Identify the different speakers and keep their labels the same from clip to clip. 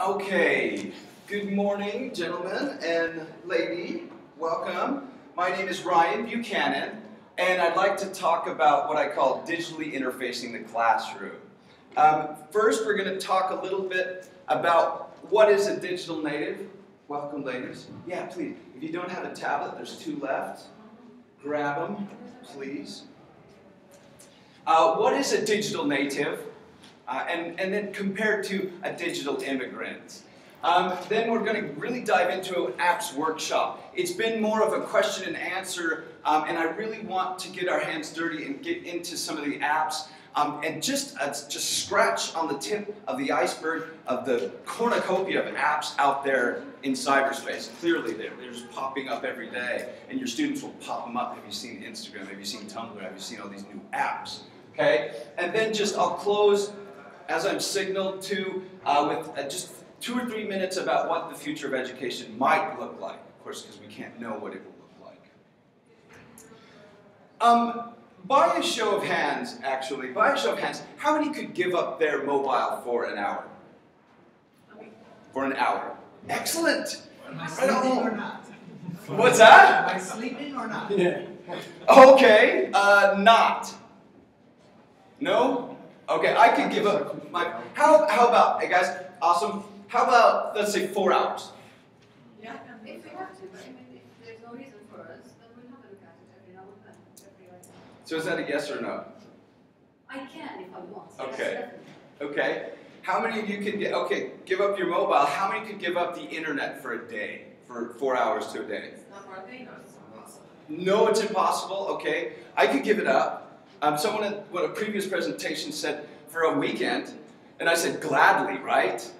Speaker 1: Okay, good morning, gentlemen and lady. Welcome. My name is Ryan Buchanan, and I'd like to talk about what I call digitally interfacing the classroom. Um, first, we're going to talk a little bit about what is a digital native. Welcome, ladies. Yeah, please. If you don't have a tablet, there's two left. Grab them, please. Uh, what is a digital native? Uh, and, and then compared to a digital immigrant. Um, then we're going to really dive into an apps workshop. It's been more of a question and answer, um, and I really want to get our hands dirty and get into some of the apps um, and just uh, just scratch on the tip of the iceberg of the cornucopia of apps out there in cyberspace. Clearly, they're, they're just popping up every day, and your students will pop them up. Have you seen Instagram? Have you seen Tumblr? Have you seen all these new apps? Okay, and then just I'll close as I'm signaled to, uh, with uh, just two or three minutes about what the future of education might look like. Of course, because we can't know what it will look like. Um, by a show of hands, actually, by a show of hands, how many could give up their mobile for an hour? For an hour. Excellent.
Speaker 2: Am I sleeping or not?
Speaker 1: What's that?
Speaker 2: Am I sleeping or not?
Speaker 1: Yeah. Okay, uh, not. No? Okay, I could give up my. How, how about, hey guys, awesome. How about, let's say, four hours?
Speaker 3: Yeah, if we have to, but I mean, if there's no reason for us, then we'll have a look at it every now and then, every like.
Speaker 1: So is that a yes or no?
Speaker 3: I can if I want.
Speaker 1: Okay. Okay. How many of you can get, okay, give up your mobile. How many could give up the internet for a day, for four hours to a day?
Speaker 3: It's not working or it's impossible.
Speaker 1: No, it's impossible. Okay. I could give it up. Um, someone at what a previous presentation said for a weekend, and I said gladly, right?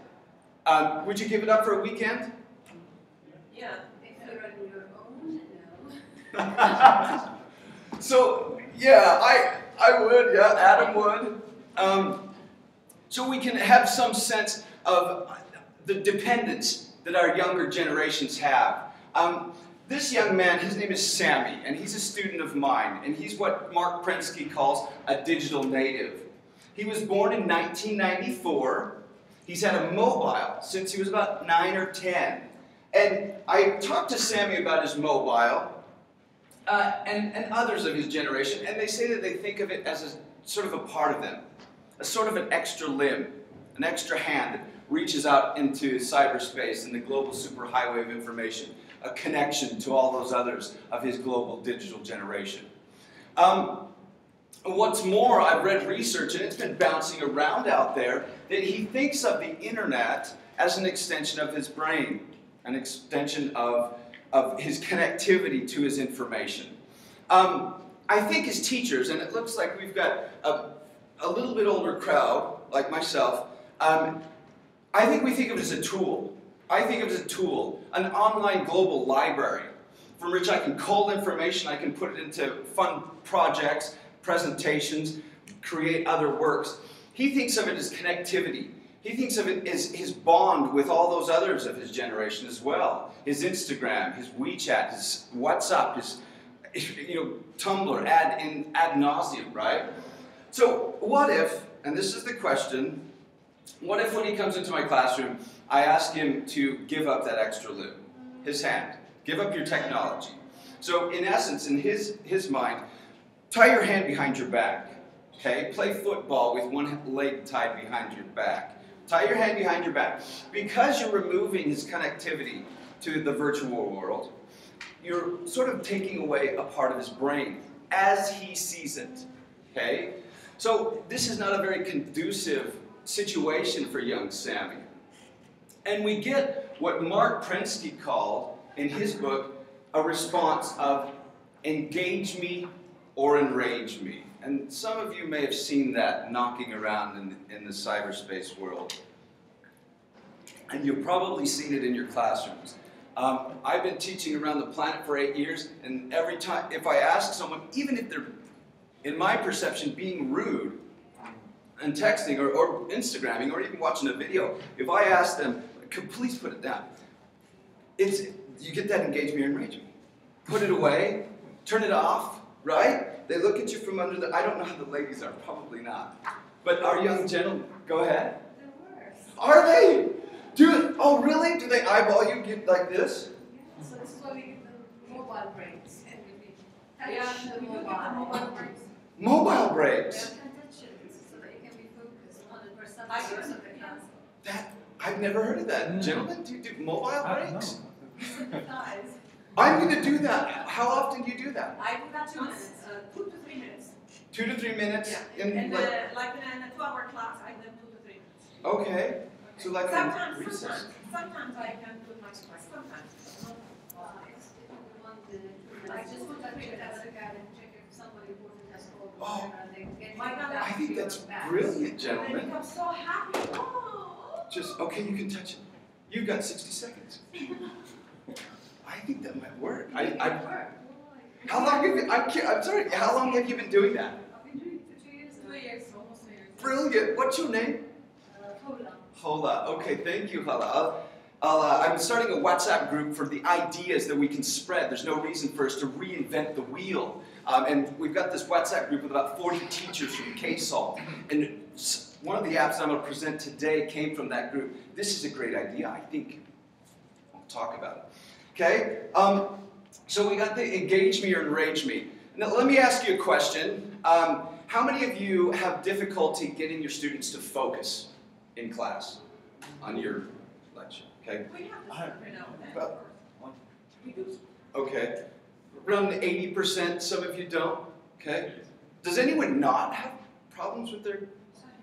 Speaker 1: Um, would you give it up for a weekend?
Speaker 3: Yeah, if you're on your own, no.
Speaker 1: so yeah, I I would. Yeah, Adam would. Um, so we can have some sense of the dependence that our younger generations have. Um, this young man, his name is Sammy, and he's a student of mine, and he's what Marc Prensky calls a digital native. He was born in 1994. He's had a mobile since he was about nine or ten. And I talked to Sammy about his mobile, uh, and, and others of his generation, and they say that they think of it as a sort of a part of them, a sort of an extra limb, an extra hand that reaches out into cyberspace and the global superhighway of information, a connection to all those others of his global digital generation. Um, what's more, I've read research, and it's been bouncing around out there, that he thinks of the internet as an extension of his brain, an extension of of his connectivity to his information. Um, I think as teachers, and it looks like we've got a, a little bit older crowd, like myself, um, I think we think of it as a tool. I think of it as a tool, an online global library from which I can cull information, I can put it into fun projects, presentations, create other works. He thinks of it as connectivity. He thinks of it as his bond with all those others of his generation as well. His Instagram, his WeChat, his WhatsApp, his you know Tumblr ad in ad nauseum, right? So what if, and this is the question, what if when he comes into my classroom, I ask him to give up that extra limb, his hand, give up your technology. So in essence, in his his mind, tie your hand behind your back. Okay? Play football with one leg tied behind your back. Tie your hand behind your back. Because you're removing his connectivity to the virtual world, you're sort of taking away a part of his brain as he sees it. Okay? So this is not a very conducive situation for young Sammy. And we get what Marc Prensky called in his book a response of engage me or enrage me. And some of you may have seen that knocking around in, in the cyberspace world. And you've probably seen it in your classrooms. Um, I've been teaching around the planet for eight years, and every time, if I ask someone, even if they're, in my perception, being rude and texting or, or Instagramming or even watching a video, if I ask them, please put it down, it's, you get that engagement me or enrage. Put it away, turn it off, right? They look at you from under the, I don't know how the ladies are, probably not. But our young gentlemen, go ahead.
Speaker 3: They're worse.
Speaker 1: Are they? Do oh really? Do they eyeball you get like this?
Speaker 3: Yeah, So this is why we give them mobile breaks in between.
Speaker 4: Yeah,
Speaker 3: the
Speaker 4: we
Speaker 3: mobile.
Speaker 4: get the mobile breaks.
Speaker 1: Mobile
Speaker 3: Yeah,
Speaker 1: breaks.
Speaker 3: can touch it so that you can be focused hundred percent
Speaker 4: I
Speaker 3: on
Speaker 4: do.
Speaker 3: the class.
Speaker 1: That I've never heard of that.
Speaker 5: Yeah.
Speaker 1: Gentlemen, do you do mobile breaks? I'm gonna do that. How often do you do that?
Speaker 4: I do that two minutes, uh, two to three minutes.
Speaker 1: Two to three minutes?
Speaker 4: Yeah,
Speaker 1: In,
Speaker 4: and
Speaker 1: like,
Speaker 4: uh, like in a two-hour class, I do two to three minutes.
Speaker 1: okay. So like in
Speaker 4: Sometimes,
Speaker 1: recess.
Speaker 4: sometimes, sometimes I can do it much more, sometimes.
Speaker 3: Well, it's, if want the
Speaker 4: I
Speaker 3: minutes,
Speaker 4: just
Speaker 3: just
Speaker 4: want to
Speaker 3: it
Speaker 4: check
Speaker 3: back
Speaker 1: I think that's brilliant,
Speaker 4: And I
Speaker 1: gentlemen.
Speaker 4: so happy, oh.
Speaker 1: Just okay, you can touch it. You've got 60 seconds. I think that might work. I, I, how long have you, I'm, I'm sorry, how long have you been doing that?
Speaker 3: I've been doing it for two years.
Speaker 4: Two years, almost two years.
Speaker 1: Brilliant. What's your name?
Speaker 3: Uh, hold.
Speaker 1: Hola. Okay, thank you, Hola. I'll, I'll, uh, I'm starting a WhatsApp group for the ideas that we can spread. There's no reason for us to reinvent the wheel. Um, and we've got this WhatsApp group with about 40 teachers from KSOL. And one of the apps I'm going to present today came from that group. This is a great idea. I think I'll talk about it. Okay? Um, so we got the engage me or enrage me. Now, let me ask you a question. Um, how many of you have difficulty getting your students to focus in class on your lecture? Okay?
Speaker 4: We have to
Speaker 5: I-
Speaker 4: separate out that.
Speaker 1: Well- Okay. Around 80%, some of you don't. Okay? Does anyone not have problems with their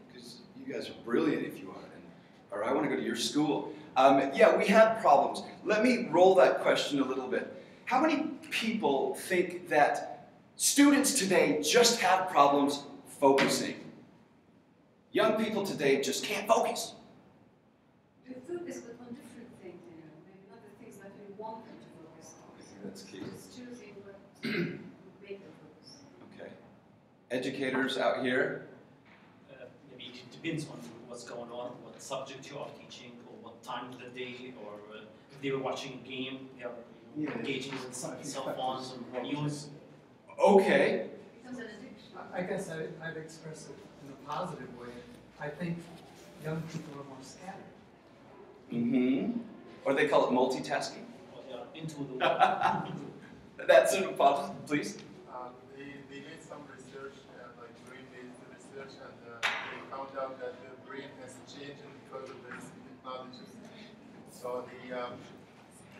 Speaker 1: because you guys are brilliant if you are, and, or I want to go to your school. Um, yeah, we have problems. Let me roll that question a little bit. How many people think that students today just have problems focusing? Young people today just can't focus.
Speaker 3: You focus but on different things, you know, maybe not the things that you want them to focus on.
Speaker 1: That's key.
Speaker 3: Just choosing what would make them focus.
Speaker 1: Okay. Educators out here.
Speaker 6: Uh, maybe it depends on what's going on, what subject you are teaching, or what time of the day, or uh, if they were watching a game, they are you know,
Speaker 5: Yeah,
Speaker 6: engaging with
Speaker 5: some
Speaker 6: cell phones and news.
Speaker 1: Okay.
Speaker 3: It becomes an addiction.
Speaker 7: I guess I, I'd express it in a positive way. I think young people are more scattered.
Speaker 1: Mm-hmm. Or they call it multitasking.
Speaker 6: Or they are into the work.
Speaker 1: That's an positive, please.
Speaker 8: Um, they, they did some research, uh, like brain-based research, and uh, they found out that the brain has changed because of this technology. So the, um,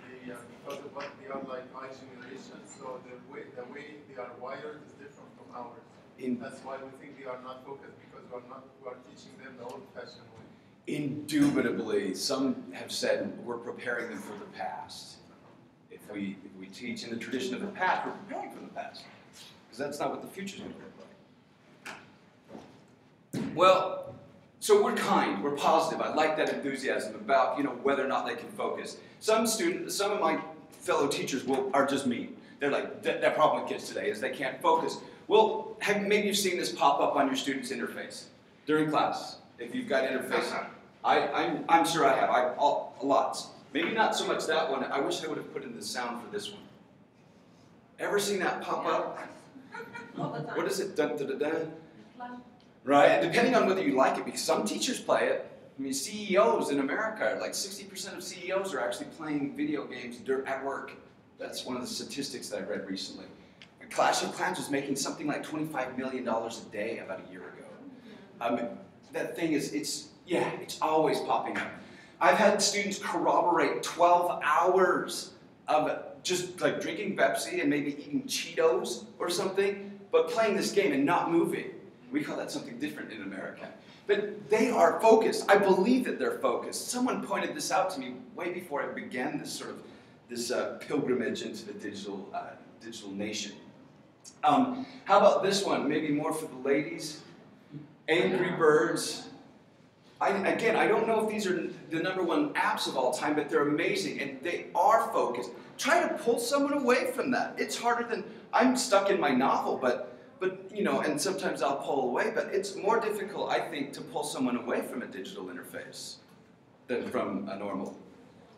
Speaker 8: the, uh, because of what they are like my generation, so the way, the way they are wired is different from ours.
Speaker 1: In
Speaker 8: That's why we think they are not focused, because we are not, we are teaching them the old-fashioned way.
Speaker 1: Indubitably, some have said we're preparing them for the past. If we, if we teach in the tradition of the past, we're preparing for the past. Because that's not what the future's going to look like. Well, so we're kind, we're positive. I like that enthusiasm about, you know, whether or not they can focus. Some students, some of my fellow teachers will, are just mean. They're like, that, that problem with kids today is they can't focus. Well, have, maybe you've seen this pop up on your student's interface during class. If you've got interface, uh-huh. I, I'm, I'm sure I have. I all, lots. Maybe not so much that one. I wish I would have put in the sound for this one. Ever seen that pop up?
Speaker 4: All the time.
Speaker 1: What is it? Dun, dun, dun, dun. Right? And depending on whether you like it, because some teachers play it. I mean, CEOs in America, like 60% of CEOs are actually playing video games at work. That's one of the statistics that I read recently. Clash of Clans was making something like $25 million a day about a year ago. Um, that thing is, it's, yeah, it's always popping up. I've had students corroborate 12 hours of just like drinking Pepsi and maybe eating Cheetos or something, but playing this game and not moving. We call that something different in America. But they are focused. I believe that they're focused. Someone pointed this out to me way before I began this sort of this uh, pilgrimage into the digital uh, digital nation. Um, how about this one? Maybe more for the ladies. Angry Birds. I, again, I don't know if these are the number one apps of all time, but they're amazing and they are focused. Try to pull someone away from that. It's harder than I'm stuck in my novel, but but you know, and sometimes I'll pull away, but it's more difficult, I think, to pull someone away from a digital interface than from a normal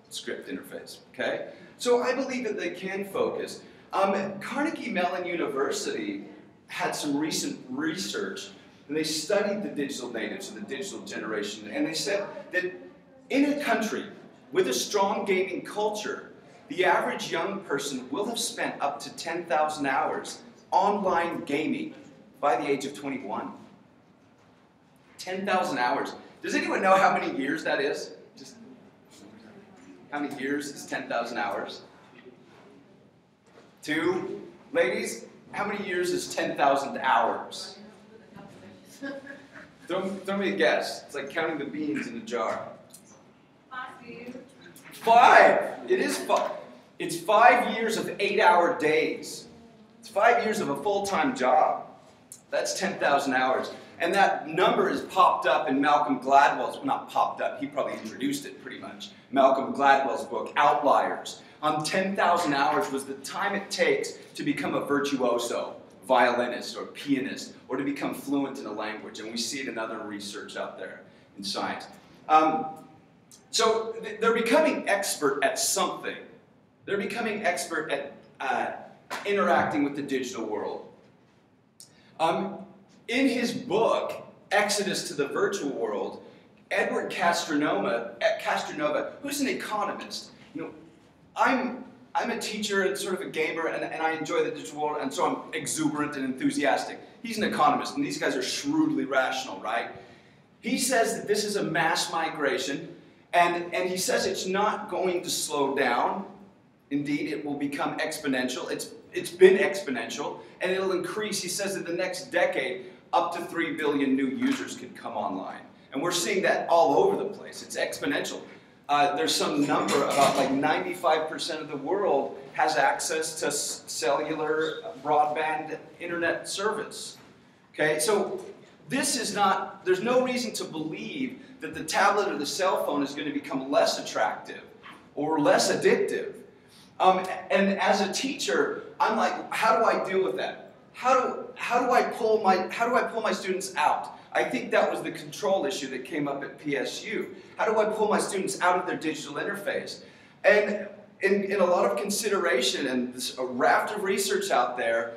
Speaker 1: script interface. Okay? So I believe that they can focus. Um, Carnegie Mellon University had some recent research, and they studied the digital natives and the digital generation, and they said that In a country with a strong gaming culture, the average young person will have spent up to 10,000 hours online gaming by the age of 21. 10,000 hours. Does anyone know how many years that is? Just how many years is 10,000 hours? Two. Ladies, how many years is 10,000 hours? Throw, throw me a guess. It's like counting the beans in a jar.
Speaker 3: Five.
Speaker 1: It is five. It's five years of eight-hour days. It's five years of a full-time job. That's 10,000 hours. And that number is popped up in Malcolm Gladwell's, well, not popped up, he probably introduced it pretty much. Malcolm Gladwell's book, Outliers. On 10,000 hours was the time it takes to become a virtuoso, violinist or pianist, or to become fluent in a language. And we see it in other research out there in science. Um, so they're becoming expert at something. They're becoming expert at uh, interacting with the digital world. Um, in his book, Exodus to the Virtual World, Edward Castronova, eh, Castronova, who's an economist, you know, I'm, I'm a teacher and sort of a gamer, and, and I enjoy the digital world, and so I'm exuberant and enthusiastic. He's an economist, and these guys are shrewdly rational, right? He says that this is a mass migration, and, and he says it's not going to slow down. Indeed, it will become exponential. It's, it's been exponential, and it'll increase. He says that the next decade, up to 3 billion new users could come online. And we're seeing that all over the place. It's exponential. Uh, there's some number about like 95% of the world has access to cellular broadband internet service. Okay, so this is not, there's no reason to believe that the tablet or the cell phone is going to become less attractive or less addictive. Um, and as a teacher, I'm like, how do I deal with that? How do, how do I pull my how do I pull my students out? I think that was the control issue that came up at PSU. How do I pull my students out of their digital interface? And in, in a lot of consideration and a raft of research out there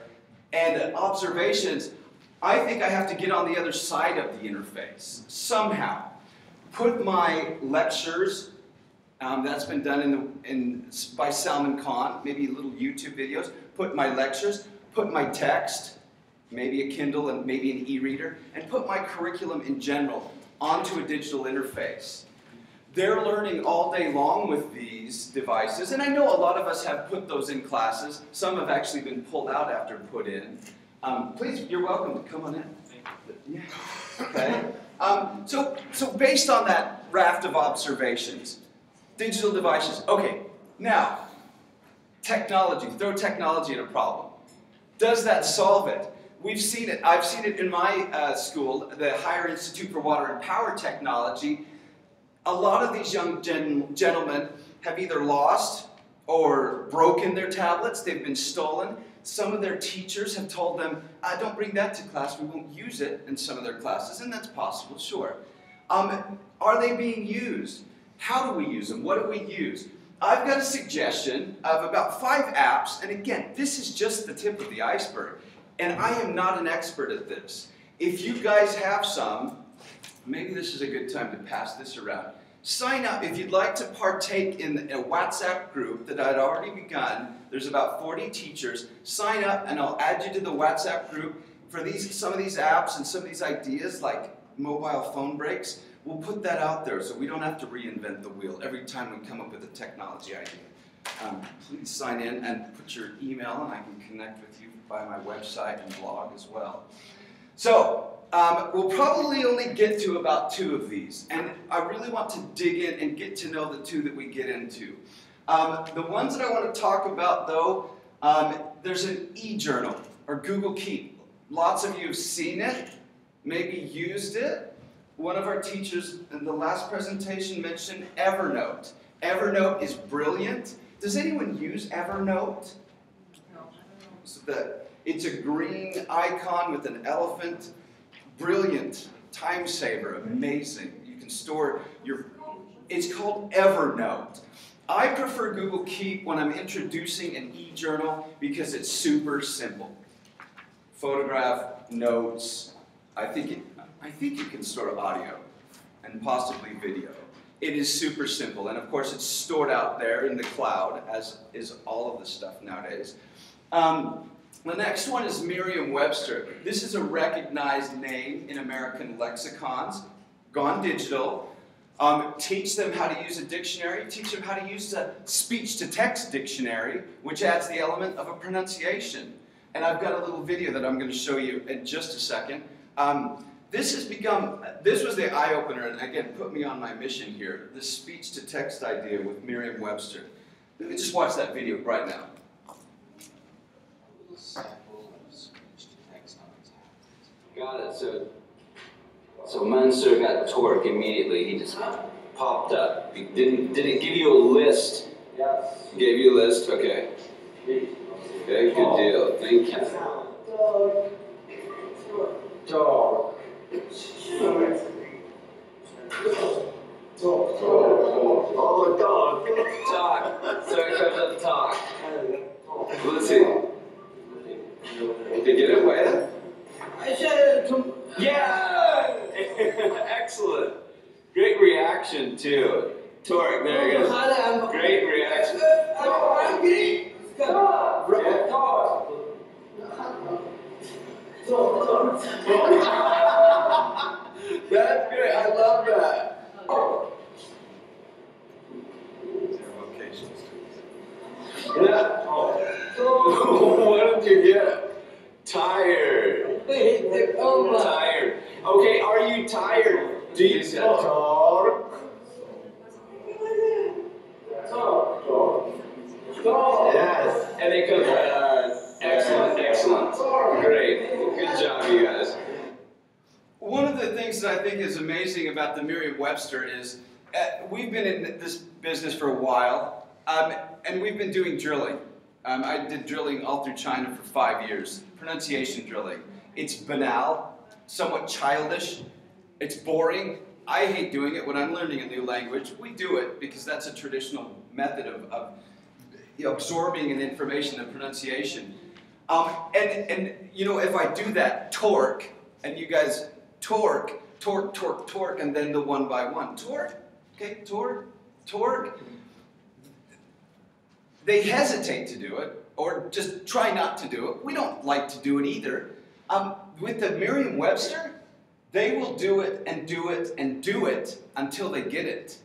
Speaker 1: and observations, I think I have to get on the other side of the interface somehow. Put my lectures, um, that's been done in the, in, by Salman Khan, maybe little YouTube videos. Put my lectures, put my text, maybe a Kindle and maybe an e-reader, and put my curriculum in general onto a digital interface. They're learning all day long with these devices, and I know a lot of us have put those in classes. Some have actually been pulled out after put in. Um, please, you're welcome to come on in. Yeah. Okay. Um, so, so based on that raft of observations, digital devices. Okay. Now, technology. Throw technology at a problem. Does that solve it? We've seen it. I've seen it in my uh, school, the Higher Institute for Water and Power Technology. A lot of these young gen- gentlemen have either lost or broken their tablets, they've been stolen. Some of their teachers have told them, uh, don't bring that to class, we won't use it in some of their classes, and that's possible, sure. Um, are they being used? How do we use them? What do we use? I've got a suggestion of about five apps, and again, this is just the tip of the iceberg, and I am not an expert at this. If you guys have some, maybe this is a good time to pass this around. Sign up if you'd like to partake in a WhatsApp group that I'd already begun. There's about 40 teachers. Sign up and I'll add you to the WhatsApp group for these some of these apps and some of these ideas like mobile phone breaks. We'll put that out there so we don't have to reinvent the wheel every time we come up with a technology idea. Um, please sign in and put your email and I can connect with you by my website and blog as well. So, um, we'll probably only get to about two of these, and I really want to dig in and get to know the two that we get into. Um, the ones that I want to talk about, though, um, there's an e-journal or Google Keep. Lots of you have seen it, maybe used it. One of our teachers in the last presentation mentioned Evernote. Evernote is brilliant. Does anyone use Evernote? No. So the, it's a green icon with an elephant. Brilliant, time saver, amazing. You can store your. It's called Evernote. I prefer Google Keep when I'm introducing an e-journal because it's super simple. Photograph, notes. I think it, I think you can store audio and possibly video. it is super simple. And of course, it's stored out there in the cloud, as is all of the stuff nowadays. Um, the next one is Merriam Webster. This is a recognized name in American lexicons, gone digital. Um, teach them how to use a dictionary, teach them how to use a speech to text dictionary, which adds the element of a pronunciation. And I've got a little video that I'm going to show you in just a second. Um, this has become, this was the eye opener, and again, put me on my mission here this speech to text idea with Merriam Webster. Let me just watch that video right now.
Speaker 5: Little sample of speech to text on Got it. So, so Mansur got torque immediately. He just popped up. He didn't did it give you a list?
Speaker 9: Yes.
Speaker 5: Gave you a list. Okay. Okay. Good deal. Thank you.
Speaker 9: Dog. Oh, dog.
Speaker 5: Talk. So it comes up talk. Let's see. Did you get it? Wait.
Speaker 9: I said uh, to
Speaker 5: Yeah. Excellent. Great reaction too. Torque. There you go. Great reaction.
Speaker 9: Uh, I'm getting. Dog. Dog. Dog.
Speaker 1: That's great. I love that.
Speaker 5: Yeah. what did you get? Tired.
Speaker 9: Oh,
Speaker 5: Tired. Okay, are you tired? Do you
Speaker 9: Dog. Dog. Dog.
Speaker 5: Yes. And it comes uh, excellent, excellent. Great. Good job, you guys.
Speaker 1: One of the things that I think is amazing about the Merriam-Webster is uh, we've been in this business for a while, um, and we've been doing drilling. Um, I did drilling all through China for five years, pronunciation drilling. It's banal, somewhat childish, it's boring. I hate doing it when I'm learning a new language. We do it because that's a traditional method of, of you know, absorbing an information and pronunciation. Um, and, and, you know, if I do that, torque, and you guys torque, torque, torque, torque, and then the one by one. Torque, okay, torque, torque. They hesitate to do it, or just try not to do it. We don't like to do it either. Um, with the Merriam Webster, they will do it and do it and do it until they get it.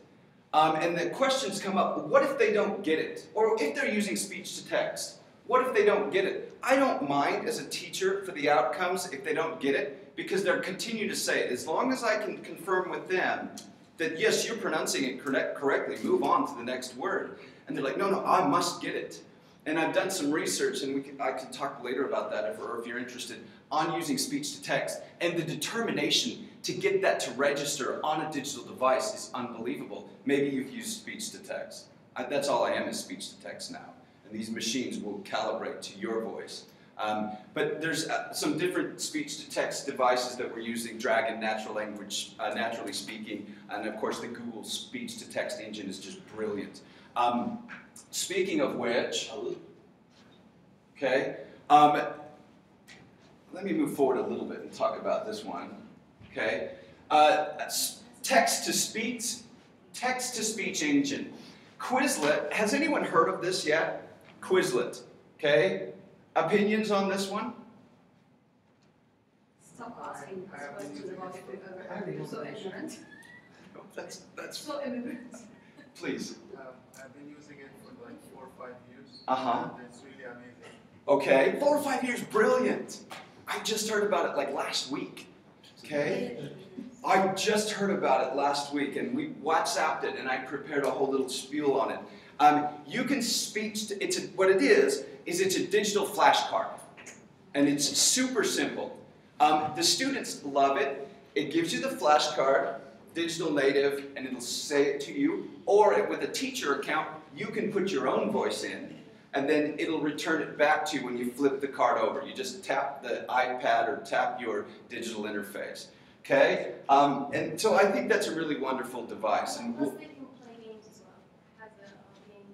Speaker 1: Um, and the questions come up what if they don't get it? Or if they're using speech to text, what if they don't get it? I don't mind as a teacher for the outcomes if they don't get it because they're continue to say it. As long as I can confirm with them that yes, you're pronouncing it correct, correctly, move on to the next word. And they're like, no, no, I must get it. And I've done some research, and we can, I can talk later about that if, or if you're interested, on using speech to text. And the determination to get that to register on a digital device is unbelievable. Maybe you've used speech to text. I, that's all I am is speech to text now. And these machines will calibrate to your voice. Um, but there's uh, some different speech to text devices that we're using, Dragon Natural Language, uh, Naturally Speaking, and of course the Google speech to text engine is just brilliant. Um, speaking of which, okay, um, let me move forward a little bit and talk about this one. Okay, uh, text to speech, text to speech engine. Quizlet. Has anyone heard of this yet? Quizlet. Okay. Opinions on this one?
Speaker 3: Stop asking questions about if we've ever heard it, so ignorant.
Speaker 1: That's that's.
Speaker 3: So immigrant.
Speaker 1: Please.
Speaker 8: I've been using it for like four or five years.
Speaker 1: Uh-huh.
Speaker 8: It's really amazing.
Speaker 1: Okay. Four or five years. Brilliant. I just heard about it like last week. Okay. I just heard about it last week, and we WhatsApped it, and I prepared a whole little spiel on it. Um, you can speech. To, it's a, what it is is it's a digital flashcard, and it's super simple. Um, the students love it. It gives you the flashcard, digital native, and it'll say it to you. Or with a teacher account, you can put your own voice in, and then it'll return it back to you when you flip the card over. You just tap the iPad or tap your digital interface. Okay? Um, and so I think that's a really wonderful device. And
Speaker 10: Plus
Speaker 1: we'll,
Speaker 10: they can play games as well. Has a game.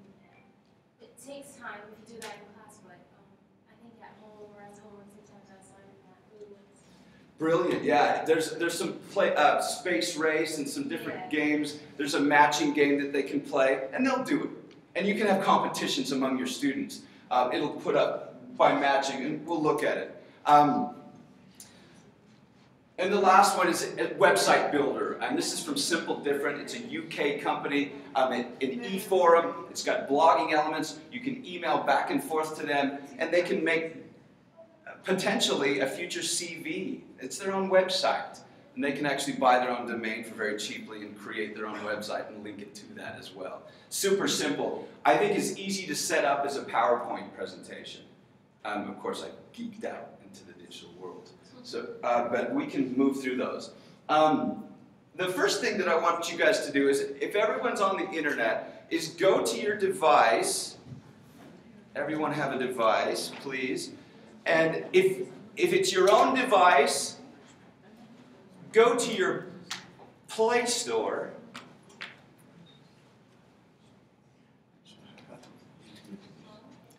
Speaker 10: It takes time if you do that in class, but um, I think at home or as homework sometimes I assign that Google.
Speaker 1: Brilliant, yeah. There's there's some play uh, space race and some different games. There's a matching game that they can play, and they'll do it. And you can have competitions among your students. Uh, it'll put up by matching, and we'll look at it. Um, and the last one is a website builder, and this is from Simple Different. It's a UK company, um, an, an e-forum. It's got blogging elements. You can email back and forth to them, and they can make potentially a future CV. It's their own website, and they can actually buy their own domain for very cheaply and create their own website and link it to that as well. Super simple. I think it's easy to set up as a PowerPoint presentation. Um, of course, I geeked out into the digital world. So, uh, but we can move through those. Um, the first thing that I want you guys to do is, if everyone's on the internet, is go to your device. Everyone have a device, please. And if if it's your own device, go to your Play Store.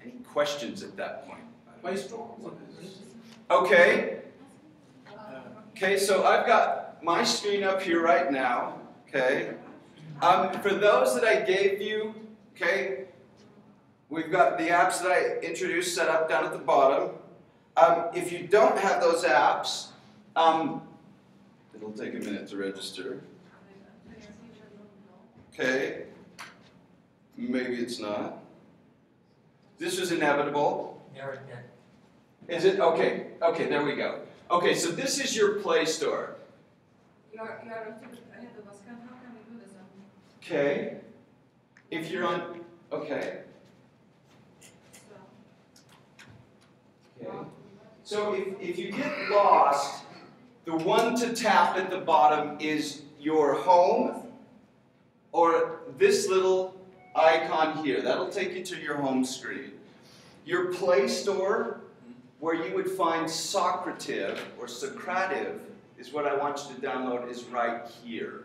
Speaker 1: Any questions at that point?
Speaker 7: Play Store?
Speaker 1: Okay. Okay, so I've got my screen up here right now. Okay. Um, for those that I gave you, okay, we've got the apps that I introduced set up down at the bottom. Um, if you don't have those apps, um, it'll take a minute to register. Okay. Maybe it's not. This was inevitable. Is it? Okay. Okay, there we go. Okay, so this is your Play Store.
Speaker 4: You're, you're a little bit ahead of us, Can- how can we do this?
Speaker 1: Okay. If you're on. Okay. Okay. So if, if you get lost, the one to tap at the bottom is your home or this little icon here. That'll take you to your home screen. Your Play Store, where you would find Socrative or Socrative, is what I want you to download, is right here.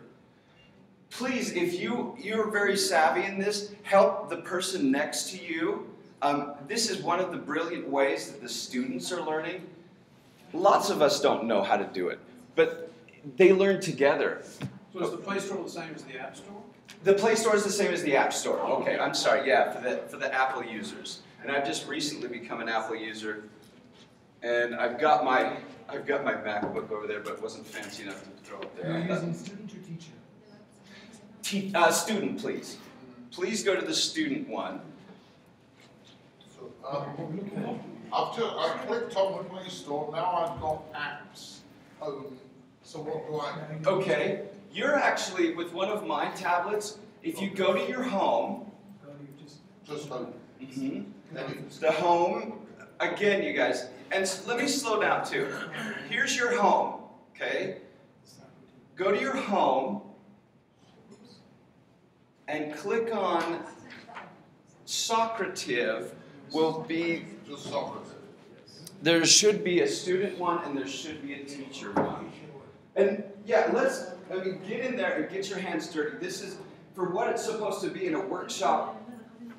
Speaker 1: Please, if you, you're very savvy in this, help the person next to you um, this is one of the brilliant ways that the students are learning. Lots of us don't know how to do it, but they learn together.
Speaker 11: So is the Play Store the same as the App Store?
Speaker 1: The Play Store is the same as the App Store. Okay, I'm sorry. Yeah, for the for the Apple users. And I've just recently become an Apple user, and I've got my I've got my MacBook over there, but it wasn't fancy enough to throw it there.
Speaker 7: Are You're using student or teacher?
Speaker 1: Te- uh, student, please. Please go to the student one.
Speaker 8: Um, I've just, I clicked on the Play Store, now I've got apps, home, so what do I?
Speaker 1: Okay, you're actually with one of my tablets. If you go to your home,
Speaker 7: Go to your just.
Speaker 8: Home.
Speaker 1: mhm, the home again, you guys. And let me slow down too. Here's your home. Okay, go to your home and click on Socrative. Will be there should be a student one and there should be a teacher one. And yeah, let's, I mean, get in there and get your hands dirty. This is, for what it's supposed to be in a workshop,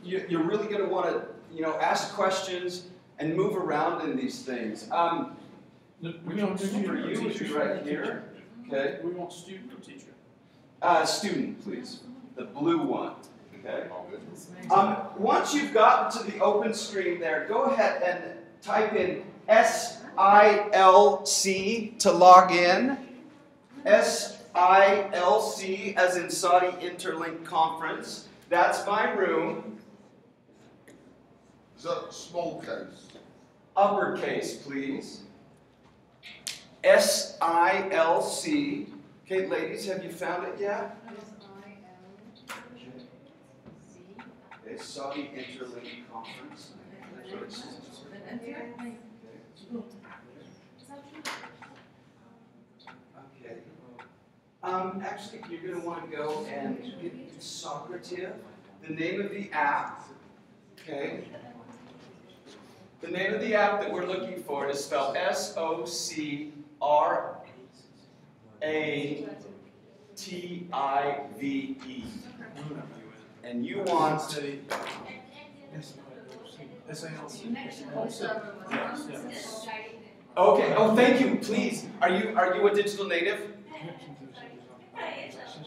Speaker 1: you, you're really going to want to, you know, ask questions and move around in these things. Um,
Speaker 11: We want student
Speaker 1: for
Speaker 11: or
Speaker 1: you, is
Speaker 11: teacher?
Speaker 1: right here. Okay.
Speaker 11: We want student or teacher?
Speaker 1: Uh, student, please. The blue one. Okay. Um, once you've gotten to the open screen there, go ahead and type in SILC to log in. SILC as in Saudi Interlink Conference. That's my room.
Speaker 8: Is that small case?
Speaker 1: Uppercase, please. SILC. Okay, ladies, have you found it yet? Okay, Saudi Interlink Conference. Okay. Um, actually, you're gonna wanna go and get Socrative, the name of the app, okay? The name of the app that we're looking for is spelled S O C R A T I V E. And you want to,
Speaker 7: SALC.
Speaker 3: Next to the server was
Speaker 11: Yes,
Speaker 3: on,
Speaker 11: yes.
Speaker 1: Okay. Oh, thank you. Please, are you are you a digital native?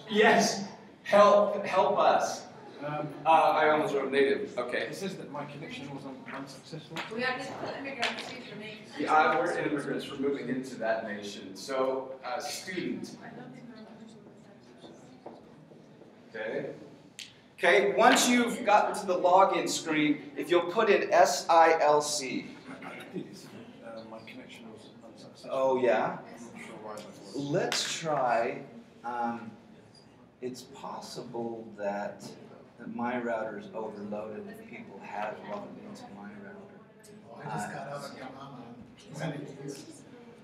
Speaker 1: Yes. Help help us.
Speaker 11: Um,
Speaker 1: Uh, I almost wrote native. Okay.
Speaker 11: it says that my connection was unsuccessful.
Speaker 4: We are just immigrants, for me.
Speaker 1: Yeah, we're immigrants. We're moving into that nation. So, uh, student. Okay. Okay. Once you've gotten to the login screen, if you'll put in S I L C.
Speaker 11: My connection was unsuccessful.
Speaker 1: Oh yeah.
Speaker 11: I'm not sure why that was.
Speaker 1: Let's try. Um, it's possible that, that my router is overloaded if people have logged into my router.
Speaker 2: I just got out of your mama. Sending it to you.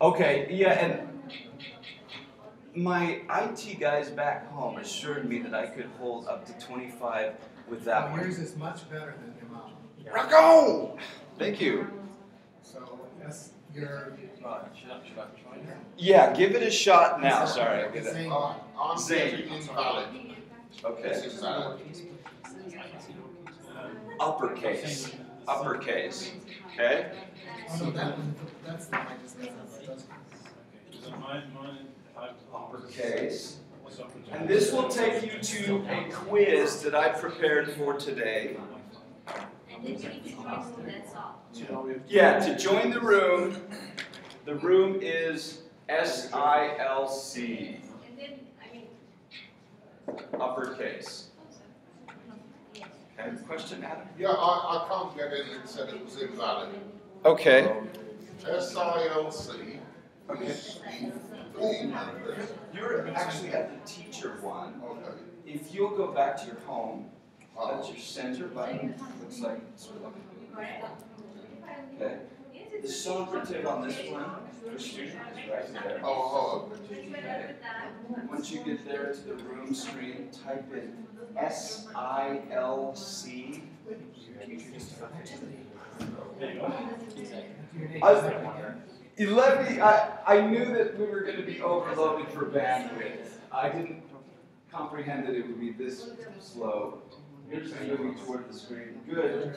Speaker 1: Okay, yeah, and my IT guys back home assured me that I could hold up to 25 with that
Speaker 2: Oh,
Speaker 1: one.
Speaker 2: yours is much better than your mama.
Speaker 1: Rock on! Thank you.
Speaker 2: So that's your.
Speaker 11: Right, should I, should I try now?
Speaker 1: Yeah, give it a shot now. Sorry, I'll get it.
Speaker 2: Zane.
Speaker 8: Uh, I'm
Speaker 1: Zane.
Speaker 8: getting invalid.
Speaker 1: Okay.
Speaker 8: This is valid.
Speaker 1: Uppercase. Uppercase. Okay?
Speaker 2: Oh, no, that one, that's the one I just got out of. That's-
Speaker 6: So mine, mine, I have
Speaker 1: Uppercase.
Speaker 6: what's up with
Speaker 1: And this will take you to a quiz that I prepared for today.
Speaker 10: And then you need to join the that's all.
Speaker 11: So now we have to-
Speaker 1: Yeah, to join the room, the room is S I L C,
Speaker 3: And then,
Speaker 1: uppercase. Okay, question, Adam?
Speaker 8: Yeah, I, I can't get in, it said it was invalid.
Speaker 1: Okay.
Speaker 8: S I L C is the email address.
Speaker 1: You're actually at the teacher one.
Speaker 8: Okay.
Speaker 1: If you'll go back to your home, that's your center button, looks like, sort of like a- okay? The Socrative on this one, for student, is right there.
Speaker 8: Oh, oh,
Speaker 1: Okay. Once you get there to the room screen, type in S I L C.
Speaker 6: There you go.
Speaker 2: your name.
Speaker 1: I- Eleven, I, I knew that we were gonna be overloaded for bandwidth. I didn't comprehend that it would be this slow. You're just moving toward the screen. Good.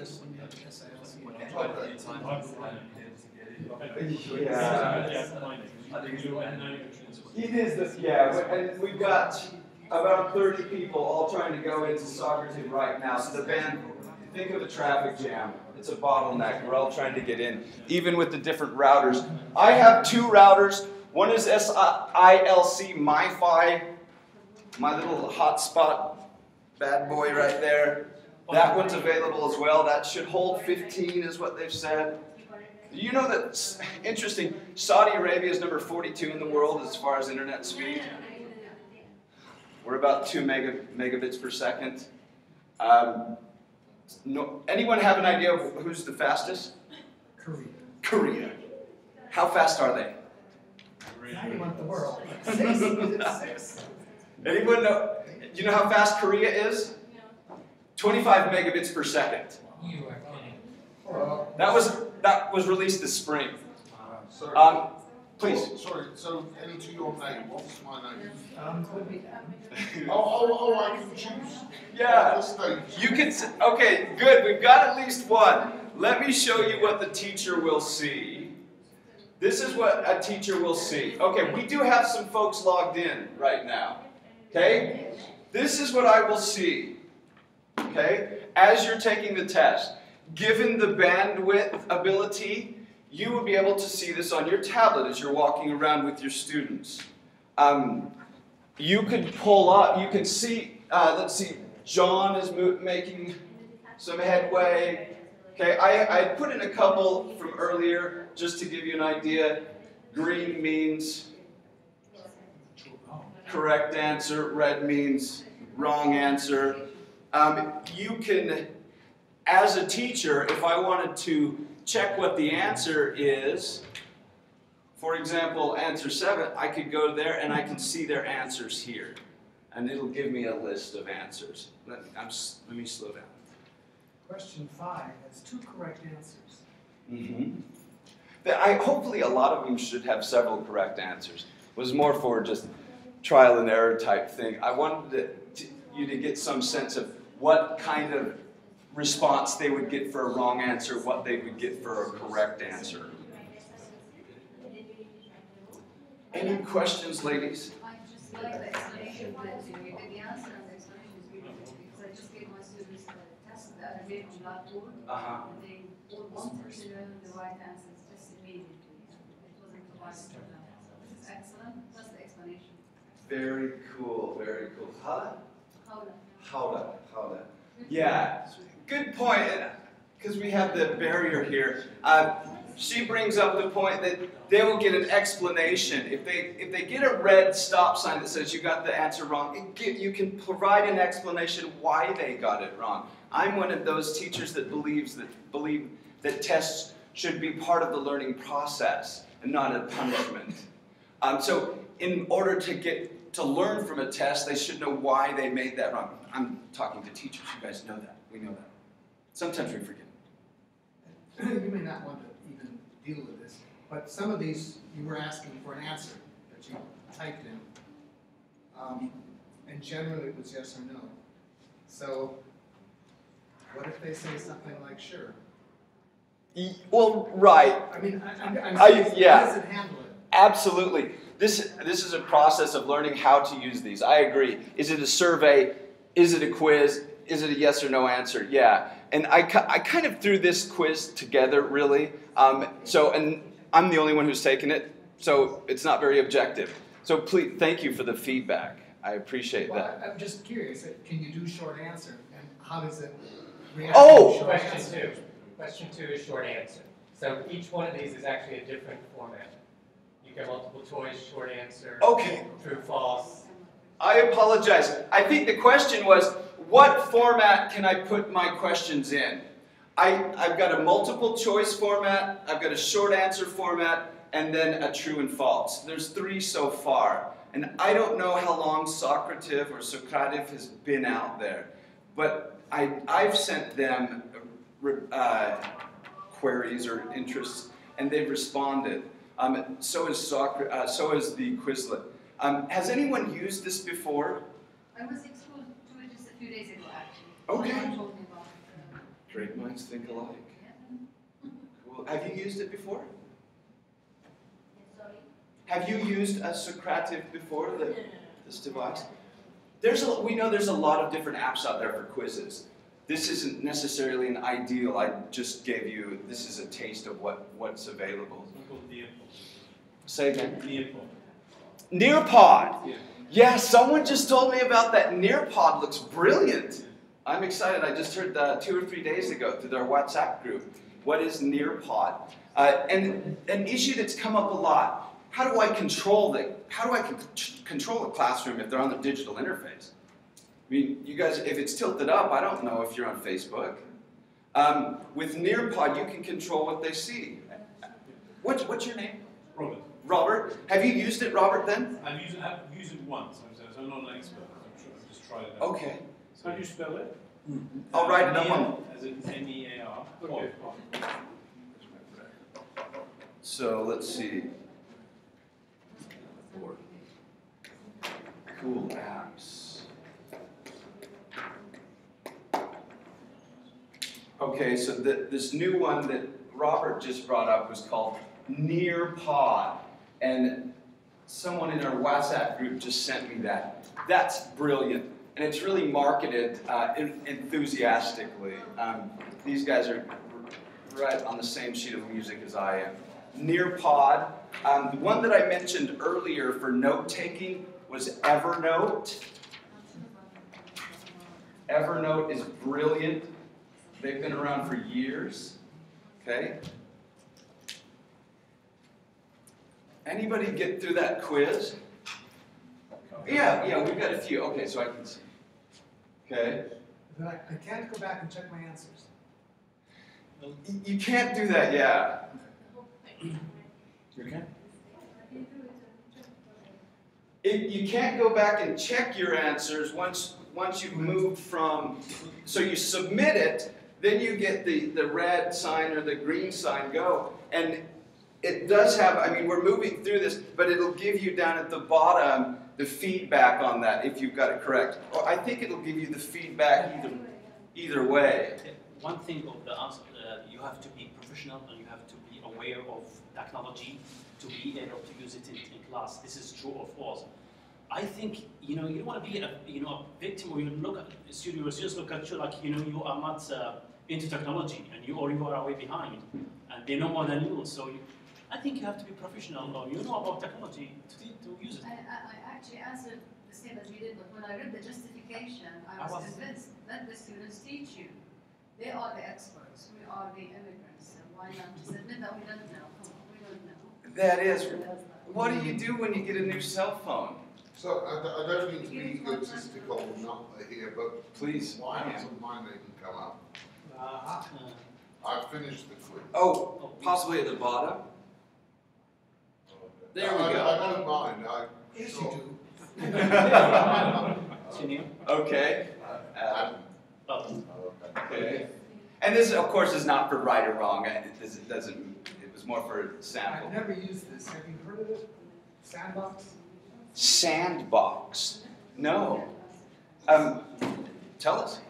Speaker 1: Yeah.
Speaker 6: Yeah, mine. You and I.
Speaker 1: It is this, yeah, and we've got about thirty people all trying to go into Socrative right now, so the band, think of a traffic jam. It's a bottleneck, we're all trying to get in, even with the different routers. I have two routers, one is SILC MiFi, my little hotspot bad boy right there. That one's available as well, that should hold fifteen is what they've said. You know that, s- interesting, Saudi Arabia is number 42 in the world as far as internet speed. We're about 2 mega, megabits per second. Um, no, anyone have an idea of who's the fastest?
Speaker 2: Korea.
Speaker 1: Korea. How fast are they?
Speaker 2: Now you want the world. Six, six?
Speaker 1: Anyone know? Do you know how fast Korea is? 25 megabits per second.
Speaker 2: You are kidding.
Speaker 1: That was that was released this spring. Um, please.
Speaker 8: oh, Sorry, so enter your name, what's my name?
Speaker 2: Um.
Speaker 8: Oh, oh, oh, I can choose.
Speaker 1: Yeah. You can, okay, good, we've got at least one. Let me show you what the teacher will see. This is what a teacher will see. Okay, we do have some folks logged in right now. Okay? This is what I will see. Okay? As you're taking the test. Given the bandwidth ability, you will be able to see this on your tablet as you're walking around with your students. Um, you could pull up, you can see, uh, let's see, John is making some headway. Okay, I, I put in a couple from earlier just to give you an idea. Green means correct answer, red means wrong answer. Um, you can, as a teacher, if I wanted to check what the answer is, for example, answer seven, I could go there and I can see their answers here. And it'll give me a list of answers. Let, I'm, let me slow down.
Speaker 2: Question five has two correct answers.
Speaker 1: Mm-hmm. I, hopefully, a lot of them should have several correct answers. It was more for just trial and error type thing. I wanted to, to, you to get some sense of what kind of response they would get for a wrong answer, what they would get for a correct answer. Any questions, ladies?
Speaker 3: I just like the explanation that you gave the answer and the explanation is really good because I just gave my students the test the other day on Blackboard.
Speaker 1: Uh-huh.
Speaker 3: And they all wanted to know the right answers just immediately. It wasn't provided for them. So this is excellent, plus the explanation.
Speaker 1: Very cool, very cool. How
Speaker 3: How the-
Speaker 1: Howda, howda. Yeah, good point. Because we have the barrier here. Uh, she brings up the point that they will get an explanation if they if they get a red stop sign that says you got the answer wrong. Get, you can provide an explanation why they got it wrong. I'm one of those teachers that believes that believe that tests should be part of the learning process and not a punishment. Um, so in order to get to learn from a test, they should know why they made that wrong. I'm talking to teachers. You guys know that. We know that. Sometimes we forget.
Speaker 2: You may not want to even deal with this, but some of these, you were asking for an answer that you typed in. Um, and generally it was yes or no. So, what if they say something like sure?
Speaker 1: Well, right.
Speaker 2: I mean, I, I'm, I'm
Speaker 1: I- yeah.
Speaker 2: how does it handle it?
Speaker 1: Absolutely. This, this is a process of learning how to use these. I agree. Is it a survey? Is it a quiz? Is it a yes or no answer? Yeah. And I, I kind of threw this quiz together, really. Um, so, and I'm the only one who's taken it, so it's not very objective. So please, thank you for the feedback. I appreciate
Speaker 2: Well,
Speaker 1: that.
Speaker 2: I- I'm just curious, uh, can you do short answer, and how does it react
Speaker 1: Oh!
Speaker 2: to short
Speaker 12: Question
Speaker 2: answer?
Speaker 12: two, question two is short answer. So each one of these is actually a different format. You get multiple choice, short answer,
Speaker 1: Okay.
Speaker 12: true, false.
Speaker 1: I apologize. I think the question was, what format can I put my questions in? I, I've got a multiple choice format, I've got a short answer format, and then a true and false. There's three so far. And I don't know how long Socrative or Socrative has been out there, but I, I've sent them uh, queries or interests, and they've responded. Um, so is Socra- uh, so is the Quizlet. Um, has anyone used this before?
Speaker 3: I was exposed to it just a few days ago, actually.
Speaker 1: Okay.
Speaker 3: Someone told me about it.
Speaker 1: Great minds think alike. Cool. Have you used it before? Have you used a Socrative before, the, this device? There's a, we know there's a lot of different apps out there for quizzes. This isn't necessarily an ideal. I just gave you, this is a taste of what, what's available. Say again.
Speaker 11: Nearpod.
Speaker 1: Nearpod. Yeah. Someone just told me about that. Nearpod looks brilliant. I'm excited. I just heard that two or three days ago through their WhatsApp group. What is Nearpod? Uh, and an issue that's come up a lot. How do I control the? How do I con- control a classroom if they're on the digital interface? I mean, you guys, if it's tilted up, I don't know if you're on Facebook. Um, with Nearpod, you can control what they see. What's, what's your name?
Speaker 11: Robert.
Speaker 1: Robert. Have you used it, Robert? Then.
Speaker 11: I've used it, I've used it once, I'm, so I'm not an expert, I'm sure, I've just tried it out.
Speaker 1: Okay.
Speaker 11: So how do you spell it?
Speaker 1: I'll uh, write it up on.
Speaker 11: As in N-E-A-R.
Speaker 1: Okay. So let's see. Cool apps. Okay, so the, this new one that Robert just brought up was called Nearpod. And someone in our WhatsApp group just sent me that. That's brilliant. And it's really marketed uh, enthusiastically. Um, these guys are right on the same sheet of music as I am. Nearpod. Um, the one that I mentioned earlier for note taking was Evernote. Evernote is brilliant. They've been around for years. Okay? Anybody get through that quiz? Yeah, yeah, we've got a few. Okay, so I can see. Okay?
Speaker 2: But I, I can't go back and check my answers.
Speaker 1: Y- You can't do that, yeah.
Speaker 11: You can?
Speaker 1: It, you can't go back and check your answers once once you've moved from. So you submit it, then you get the, the red sign or the green sign go. And it does have, I mean, we're moving through this, but it'll give you down at the bottom the feedback on that if you've got it correct. Or I think it'll give you the feedback either, either way.
Speaker 6: One thing of the answer, uh, you have to be professional and you have to be aware of technology to be able to use it in, in class. This is true of all. I think you know you don't want to be a you know a victim or you look at student, your students look at you like you know you are not uh, into technology and you or you are way behind and they know more than you. So you, I think you have to be professional or you know about technology to, to use it.
Speaker 3: I, I, I actually answered the same as you did, but when I read the justification, I
Speaker 6: I
Speaker 3: was
Speaker 6: was-
Speaker 3: convinced, let the students teach you. They are the experts, we are the immigrants, so why not just admit that we don't know, come on, we don't know.
Speaker 1: That is. What do you do when you get a new cell phone?
Speaker 13: So I, don't- I don't mean to be egotistical or not here, but
Speaker 1: Please.
Speaker 13: why hasn't my name come up?
Speaker 6: Uh,
Speaker 13: I finished the quiz.
Speaker 1: Oh, possibly at the bottom. There we
Speaker 13: I-
Speaker 1: go.
Speaker 13: I don't mind, I,
Speaker 2: Yes,
Speaker 13: sure.
Speaker 2: you
Speaker 6: Senior?
Speaker 1: Okay.
Speaker 13: Adam.
Speaker 6: Oh,
Speaker 1: okay. And this, of course, is not for right or wrong. It does- it doesn't. It was more for sample.
Speaker 2: I've never used this, have you heard of it? Sandbox?
Speaker 1: Sandbox. No. Um, tell us.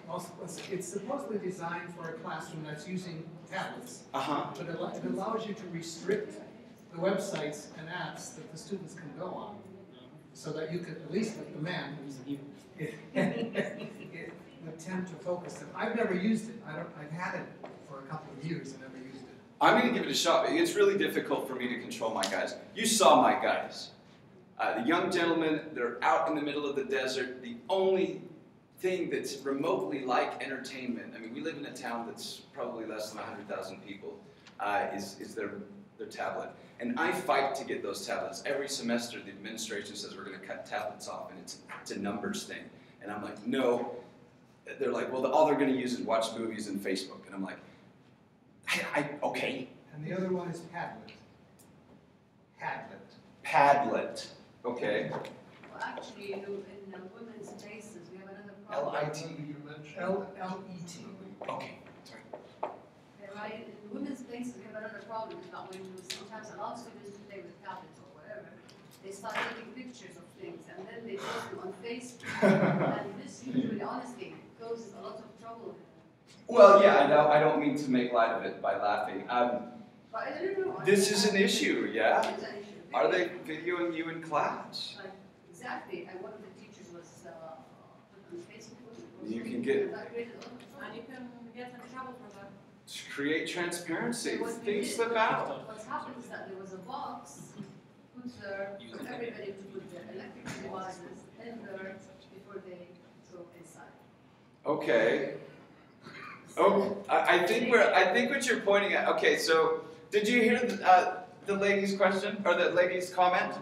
Speaker 2: It's it's supposedly designed for a classroom that's using tablets,
Speaker 1: Uh huh.
Speaker 2: but it allows you to restrict the websites and apps that the students can go on, so that you could, at least with the would tend to focus them. I've never used it, I don't, I've had it for a couple of years and never used it.
Speaker 1: I'm going to give it a shot. It's really difficult for me to control my guys. You saw my guys. Uh, the young gentlemen, they're out in the middle of the desert. The only thing that's remotely like entertainment, I mean, we live in a town that's probably less than 100,000 people, uh, is, is their, their tablet. And I fight to get those tablets. Every semester, the administration says we're going to cut tablets off, and it's, it's a numbers thing. And I'm like, no. They're like, well, all they're going to use is watch movies and Facebook. And I'm like, I, I okay.
Speaker 2: And the other one is Padlet. Padlet.
Speaker 1: Padlet. Okay.
Speaker 3: Well, actually, in, in uh, women's spaces, we have another problem.
Speaker 1: L-I-T.
Speaker 13: You mentioned.
Speaker 2: L, L E T.
Speaker 1: Okay. Sorry.
Speaker 3: Yeah, Right, in women's spaces, we have another problem, is that when you sometimes allow students to play with tablets or whatever, they start taking pictures of things, and then they post them on Facebook. And this usually, honestly, causes a lot of trouble.
Speaker 1: Well, yeah, I don't, I don't mean to make light of it by laughing. Um,
Speaker 3: But I don't know.
Speaker 1: This is an issue, yeah?
Speaker 3: It's an issue.
Speaker 1: Are they videoing you in class?
Speaker 3: Like, Exactly, and one of the teachers was, uh, on Facebook.
Speaker 1: You can get-
Speaker 3: That created a lot of trouble.
Speaker 4: And you can get in trouble for that.
Speaker 1: To create transparency.
Speaker 3: What we
Speaker 1: Things
Speaker 3: did-
Speaker 1: slip out.
Speaker 3: What's happened is that there was a box put there for everybody to put their electrical devices in there before they go inside.
Speaker 1: Okay. Oh, I, I think we're, I think what you're pointing at, okay, so, did you hear the, uh, the lady's question, or the lady's comment?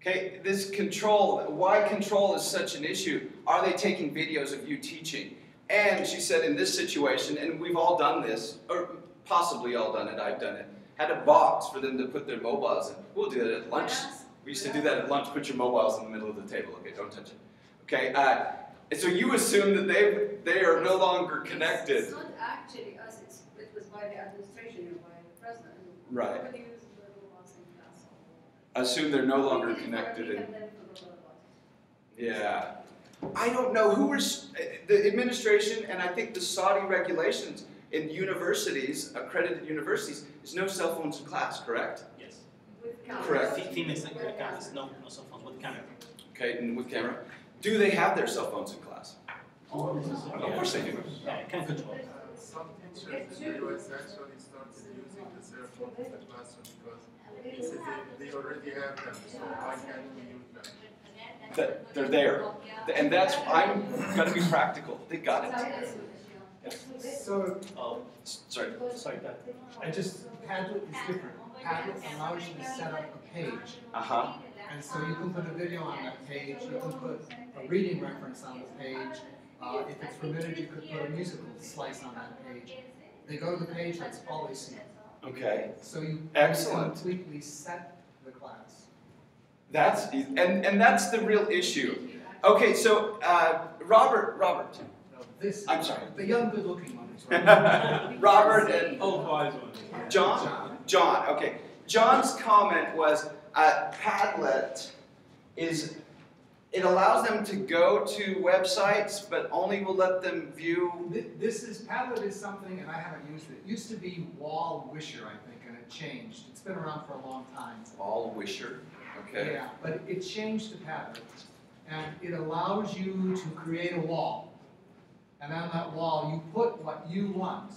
Speaker 1: Okay, this control, why control is such an issue? Are they taking videos of you teaching? And she said in this situation, and we've all done this, or possibly all done it, I've done it, had a box for them to put their mobiles in. We'll do that at lunch.
Speaker 3: Yes.
Speaker 1: We used to do that at lunch, put your mobiles in the middle of the table, okay, don't touch it. Okay, uh, and so you assume that they, they are no longer connected.
Speaker 3: It's not actually us, it's, it was by the administration or by the president.
Speaker 1: Right.
Speaker 3: Nobody uses the robots in class.
Speaker 1: Assume they're no longer
Speaker 3: We did it for a
Speaker 1: connected and,
Speaker 3: and then forgot about it.
Speaker 1: yeah. I don't know who is, the administration and I think the Saudi regulations in universities, accredited universities, is no cell phones in class, correct?
Speaker 6: yes.
Speaker 3: With cameras.
Speaker 1: Correct.
Speaker 6: Fe- Females like uh, cameras, no, no cell phones with camera.
Speaker 1: Okay, and with camera. Do they have their cell phones in class?
Speaker 6: Oh,
Speaker 1: Of course they do.
Speaker 6: Yeah, can control.
Speaker 8: Uh, some teachers in the US actually started using the cell phone in the classroom because they said they, they already have them, so why can't we use them?
Speaker 1: That, they're there. And that's, I'm gonna be practical. They got it.
Speaker 2: So,
Speaker 6: Oh,
Speaker 1: Sorry.
Speaker 6: sorry, that.
Speaker 2: I just, Padlet is different. Padlet allows you to set up a page.
Speaker 1: Uh-huh.
Speaker 2: And so you can put a video on that page, you can put a reading reference on the page. Uh, if it's permitted, you could put a musical slice on that page. They go to the page, that's all they see.
Speaker 1: Okay.
Speaker 2: So you you
Speaker 1: Excellent.
Speaker 2: completely set the class.
Speaker 1: That's, and, and that's the real issue. Okay, so, uh, Robert, Robert,
Speaker 2: Now this,
Speaker 1: I'm sorry.
Speaker 2: the young, good-looking one is right.
Speaker 1: Robert and
Speaker 11: Old wise one.
Speaker 1: John? John, okay. John's comment was, uh, Padlet is, it allows them to go to websites, but only will let them view,
Speaker 2: Thi- This is, Padlet is something, and I haven't used it, it used to be Wallwisher, I think, and it changed. It's been around for a long time.
Speaker 1: Wallwisher, okay?
Speaker 2: Yeah, but it changed the pattern, and it allows you to create a wall. And on that wall, you put what you want.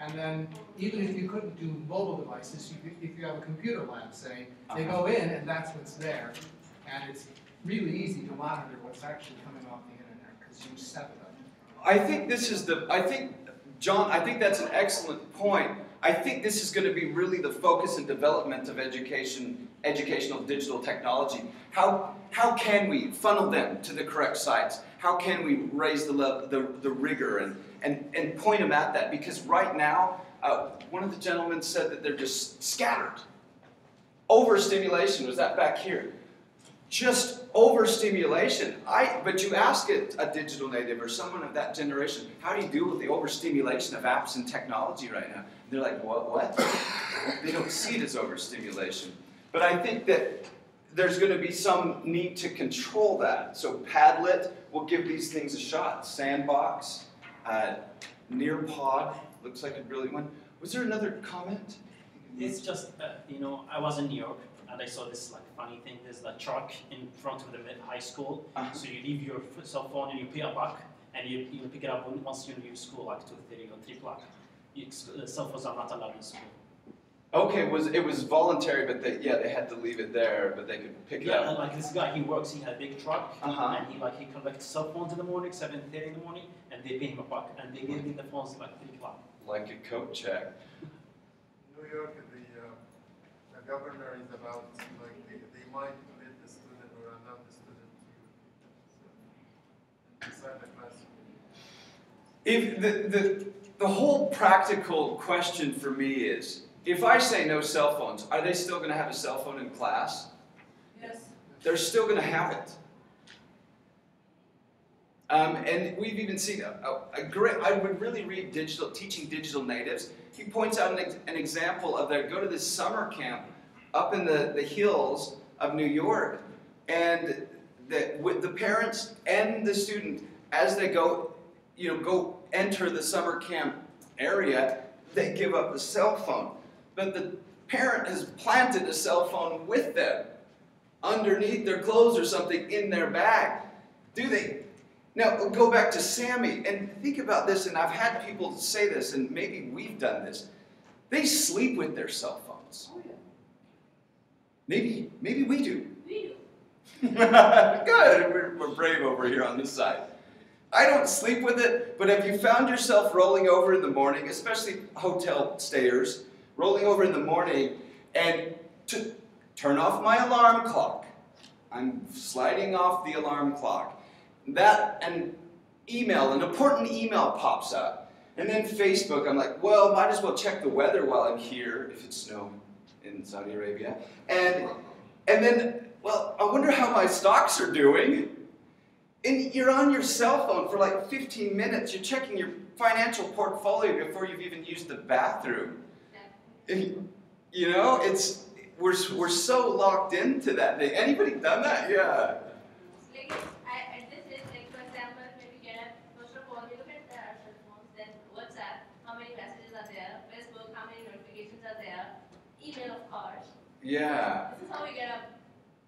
Speaker 2: And then, even if you couldn't do mobile devices, you could, if you have a computer lab, say, they uh-huh. go in and that's what's there. And it's really easy to monitor what's actually coming off the internet, because you set it up.
Speaker 1: I think this is the, I think, John, I think that's an excellent point. I think this is going to be really the focus and development of education, educational digital technology. How, how can we funnel them to the correct sites? How can we raise the, level, the, the rigor and, and, and point them at that? Because right now, uh, one of the gentlemen said that they're just scattered. Overstimulation, was that back here? just overstimulation. I, but you ask it a digital native or someone of that generation, how do you deal with the overstimulation of apps and technology right now? They're like, what? What? they don't see it as overstimulation. But I think that there's going to be some need to control that. So Padlet will give these things a shot. Sandbox, uh, Nearpod looks like a brilliant one. Was there another comment?
Speaker 6: It's just, uh, you know, I was in New York and I saw this like funny thing. There's a truck in front of the high school.
Speaker 1: Uh-huh.
Speaker 6: So you leave your cell phone and you pay a buck, and you, you pick it up once you leave school, like two thirty or three o'clock. You, uh, cell phones are not allowed in school.
Speaker 1: Okay, was it was voluntary, but they, yeah, they had to leave it there, but they could pick it
Speaker 6: Yeah,
Speaker 1: up.
Speaker 6: and like this guy, he works. He had a big truck,
Speaker 1: Uh-huh.
Speaker 6: and he like he collects cell phones in the morning, seven thirty in the morning, and they pay him a buck, and they give him the phones like three o'clock.
Speaker 1: Like a coat check.
Speaker 8: New York, the, uh, the governor is about, like, they, they might let the student or allow the student to, so, inside the classroom.
Speaker 1: If the, the, the whole practical question for me is, if I say no cell phones, are they still going to have a cell phone in class?
Speaker 4: Yes.
Speaker 1: They're still going to have it. Um, and we've even seen a, a, a great, I would really read digital, teaching digital natives. He points out an, an example of their go to this summer camp up in the, the hills of New York, and that with the parents and the student, as they go, you know, go enter the summer camp area, they give up the cell phone. But the parent has planted a cell phone with them underneath their clothes or something in their bag. Do they? Now, go back to Sammy and think about this, and I've had people say this, and maybe we've done this. They sleep with their cell phones.
Speaker 3: Oh, yeah.
Speaker 1: Maybe, maybe we do.
Speaker 3: We do.
Speaker 1: Good, we're, we're brave over here on this side. I don't sleep with it, but have you found yourself rolling over in the morning, especially hotel stayers, rolling over in the morning and to turn off my alarm clock? I'm sliding off the alarm clock. That and email, an important email pops up. And then Facebook, I'm like, well, might as well check the weather while I'm here, if it's snow in Saudi Arabia. And and then, well, I wonder how my stocks are doing. And you're on your cell phone for like 15 minutes. You're checking your financial portfolio before you've even used the bathroom. You know, it's we're, we're so locked into that thing. Anybody done that? Yeah.
Speaker 10: Like, I, at this age, like, for example, when you get up, first of all, you look at the cell phones, then WhatsApp, how many messages are there, Facebook, how many notifications are there, email, of course.
Speaker 1: Yeah.
Speaker 10: This is how we get up.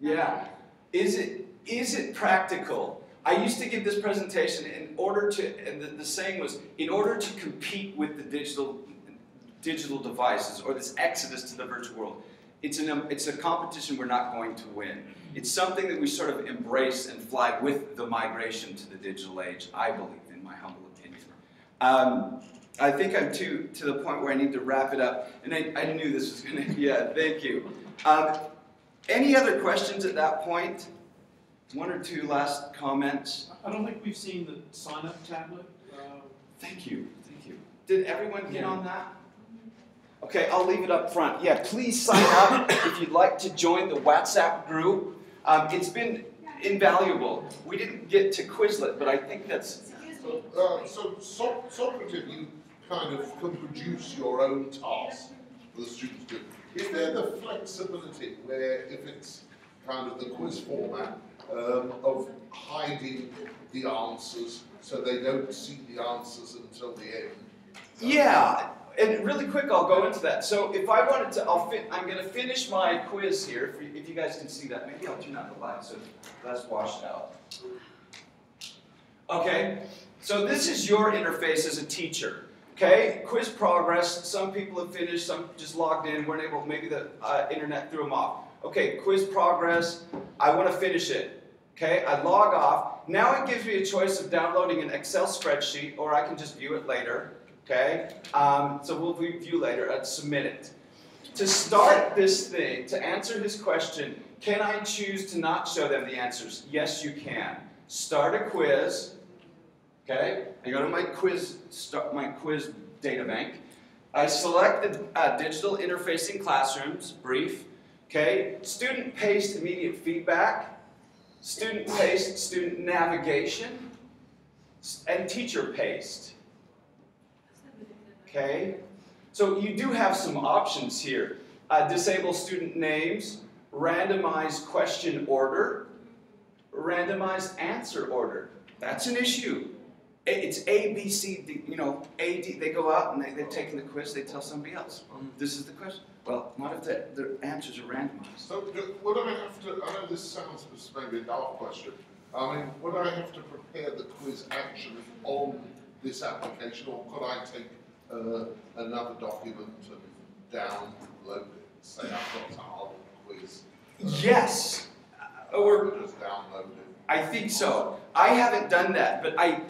Speaker 1: Yeah. Is it is it practical? I used to give this presentation in order to, and the, the saying was, in order to compete with the digital digital devices or this exodus to the virtual world, it's an it's a competition we're not going to win. It's something that we sort of embrace and fly with the migration to the digital age. I believe, in my humble opinion. Um, I think I'm to to the point where I need to wrap it up, and I, I knew this was going to. be. Yeah, thank you. Um, any other questions at that point? One or two last comments.
Speaker 11: I don't think we've seen the sign-up tablet. Uh,
Speaker 1: Thank you, thank you. Did everyone get on that? Okay, I'll leave it up front. Yeah, please sign up if you'd like to join the WhatsApp group. Um, it's been invaluable. We didn't get to Quizlet, but I think that's.
Speaker 3: Excuse me.
Speaker 13: Uh, so, so, Socrative, you kind of can produce your own task for the students to do. Is there the flexibility where if it's kind of the quiz format um, of hiding the answers so they don't see the answers until the end?
Speaker 1: Yeah, And really quick, I'll go into that. So if I wanted to, I'll fin- I'm going to finish my quiz here. If you, if you guys can see that, maybe I'll turn out the light so that's washed out. Okay, so this is your interface as a teacher. Okay, quiz progress. Some people have finished, some just logged in, weren't able, maybe the uh, internet threw them off. Okay, quiz progress. I want to finish it. Okay, I log off. Now it gives me a choice of downloading an Excel spreadsheet or I can just view it later. Okay, um, so we'll review later and submit it. To start this thing, to answer his question, can I choose to not show them the answers? Yes, you can. Start a quiz. Okay, I go to my quiz, start my quiz data bank. I select the uh, digital interfacing classrooms, brief. Okay, student paced immediate feedback, student paced student navigation, and teacher paced. Okay, so you do have some options here. Uh, disable student names, randomized question order, randomized answer order. That's an issue. It's A, B, C, D, you know, A, D, they go out and they, they've taken the quiz, they tell somebody else, well, this is the question. Well, not if the, the answers are randomized.
Speaker 13: So do- would I have to, I know this sounds maybe a daft question, I mean, would I have to prepare the quiz actually on this application or could I take uh, another document and download it? Say I've got quiz.
Speaker 1: Yes, Uh, or
Speaker 13: Just download it.
Speaker 1: I think so. I haven't done that, but I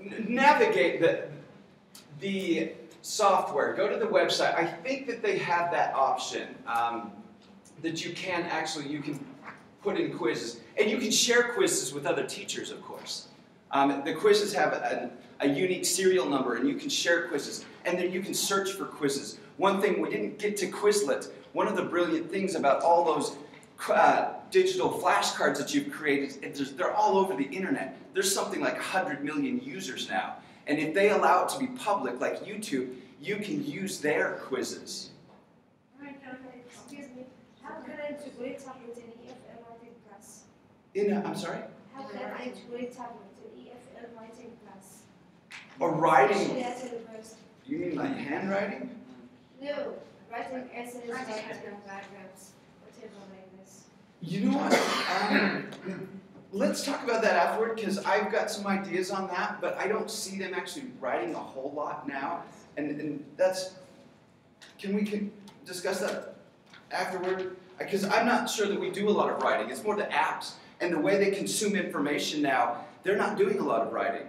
Speaker 1: n- navigate the the software. Go to the website. I think that they have that option um, that you can actually you can put in quizzes, and you can share quizzes with other teachers, of course. Um, the quizzes have a, a unique serial number, and you can share quizzes, and then you can search for quizzes. One thing we didn't get to Quizlet. One of the brilliant things about all those uh, digital flashcards that you've created, they're all over the internet. There's something like 100 million users now. And if they allow it to be public, like YouTube, you can use their quizzes.
Speaker 14: Hi, can I, excuse me, how can I integrate tablet in Writing Plus?
Speaker 1: In a, I'm sorry?
Speaker 14: How can I integrate tablet in EFL Writing Plus?
Speaker 1: Or writing?
Speaker 14: Especially at university.
Speaker 1: You mean like handwriting?
Speaker 14: No, writing essays, writing paragraphs, whatever like this.
Speaker 1: You know what? Um, let's talk about that afterward because I've got some ideas on that, but I don't see them actually writing a whole lot now. And, and that's, can we can discuss that afterward? Because I'm not sure that we do a lot of writing. It's more the apps and the way they consume information now. They're not doing a lot of writing.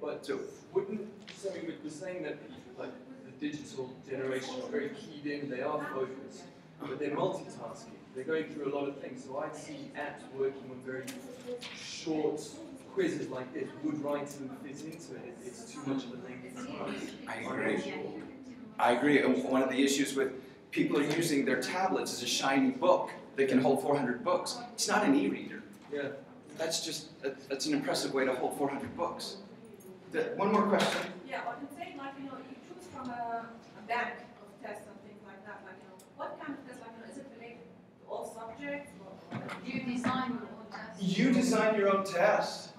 Speaker 15: But so wouldn't so we were saying that like the digital generation are very keyed in, they are focused, but they're multitasking. They're going through a lot of things. So I see apps working on very short quizzes like this. Would writing fit into it? It's too much of a lengthy.
Speaker 1: I agree. I agree. One of the issues with people are using their tablets as a shiny book that can hold 400 books. It's not an e-reader.
Speaker 15: Yeah.
Speaker 1: That's just that's an impressive way to hold 400 books. The- one more question.
Speaker 4: Yeah, but I'm saying like, you know, you choose from a, a bank of tests and things like that, like, you know, what kind of test, like, you know, is it related to all subjects or?
Speaker 3: Do you design your own test?
Speaker 1: You design your own test.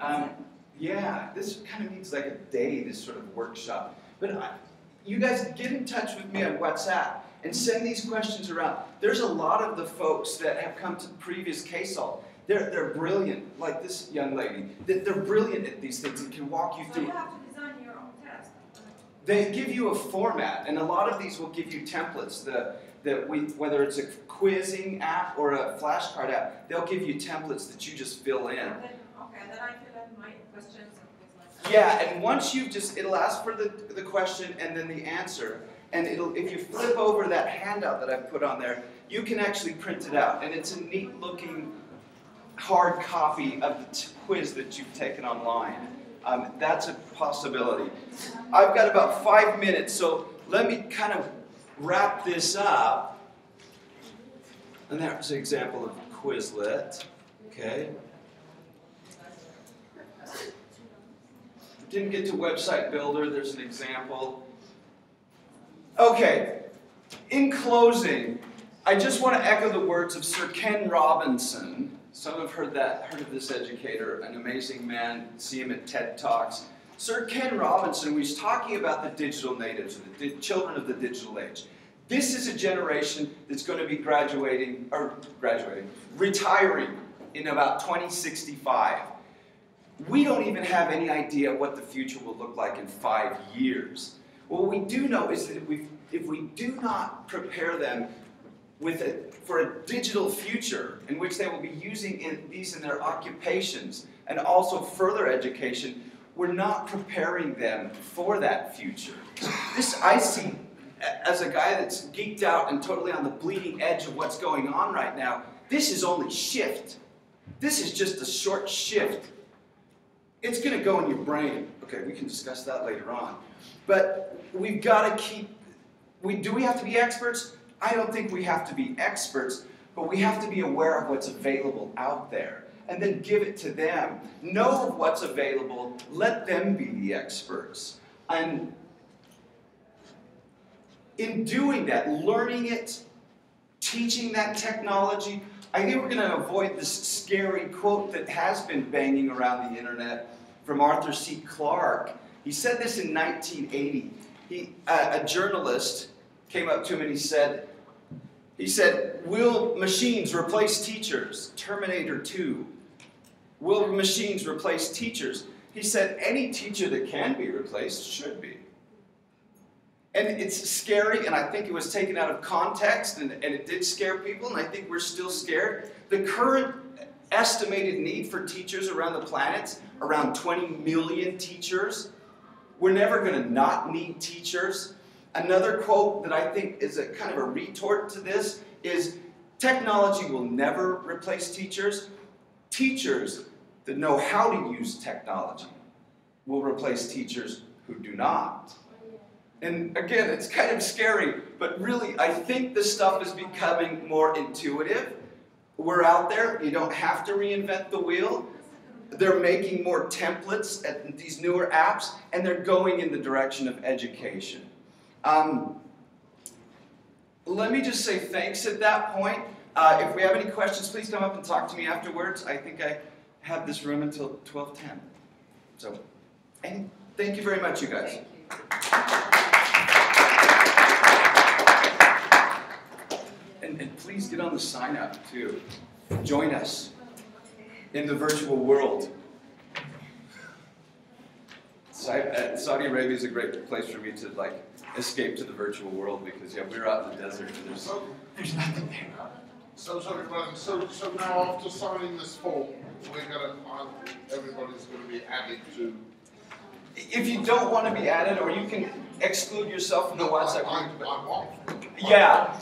Speaker 1: Um, yeah, this kind of needs like a day, this sort of workshop. But I, you guys get in touch with me on WhatsApp and send these questions around. There's a lot of the folks that have come to previous CASEL. They're, they're brilliant, like this young lady. They're, they're brilliant at these things and can walk you
Speaker 4: So
Speaker 1: through.
Speaker 4: you have to design your own test.
Speaker 1: They give you a format, and a lot of these will give you templates. The, that we, whether it's a quizzing app or a flashcard app, they'll give you templates that you just fill in.
Speaker 4: And then, okay, then I fill in my questions and things like that.
Speaker 1: Yeah, and once you just, it'll ask for the, the question and then the answer. And it'll, if you flip over that handout that I've put on there, you can actually print it out. And it's a neat looking hard copy of the quiz that you've taken online. Um, that's a possibility. I've got about five minutes, so let me kind of wrap this up. And that was an example of Quizlet. Okay. Didn't get to website builder, there's an example. Okay, in closing, I just want to echo the words of Sir Ken Robinson. Some have heard that, heard of this educator, an amazing man, see him at TED Talks. Sir Ken Robinson was talking about the digital natives, the di- children of the digital age. This is a generation that's going to be graduating, or graduating, retiring in about 2065. We don't even have any idea what the future will look like in five years. What we do know is that if we, if we do not prepare them with a, for a digital future in which they will be using in, these in their occupations and also further education, we're not preparing them for that future. This I see as a guy that's geeked out and totally on the bleeding edge of what's going on right now. This is only shift. This is just a short shift. It's going to go in your brain. Okay, we can discuss that later on. But we've got to keep. We do we have to be experts? I don't think we have to be experts, but we have to be aware of what's available out there and then give it to them. Know what's available. Let them be the experts. And in doing that, learning it, teaching that technology, I think we're going to avoid this scary quote that has been banging around the internet from Arthur C. Clarke. He said this in 1980. He, uh, a journalist came up to him and he said, he said, "Will machines replace teachers?" Terminator 2. Will machines replace teachers? He said, "Any teacher that can be replaced should be." And it's scary, and I think it was taken out of context, and, and it did scare people, and I think we're still scared. The current estimated need for teachers around the planet, around 20 million teachers. We're never going to not need teachers. Another quote that I think is a kind of a retort to this is technology will never replace teachers. Teachers that know how to use technology will replace teachers who do not. And again, it's kind of scary, but really, I think this stuff is becoming more intuitive. We're out there, you don't have to reinvent the wheel. They're making more templates at these newer apps, and they're going in the direction of education. Um, let me just say thanks at that point. Uh, if we have any questions, please come up and talk to me afterwards. I think I have this room until 12:10. So, and thank you very much, you guys. And, and please get on the sign up too. Join us in the virtual world. Uh, Saudi Arabia is a great place for me to like escape to the virtual world because yeah, we're out in the desert and there's there's nothing there.
Speaker 13: So sorry, Brian. So so now after signing this form, we're gonna everybody's gonna be added to.
Speaker 1: If you don't want to be added, or you can exclude yourself from the WhatsApp
Speaker 13: I,
Speaker 1: group.
Speaker 13: I want.
Speaker 1: Yeah.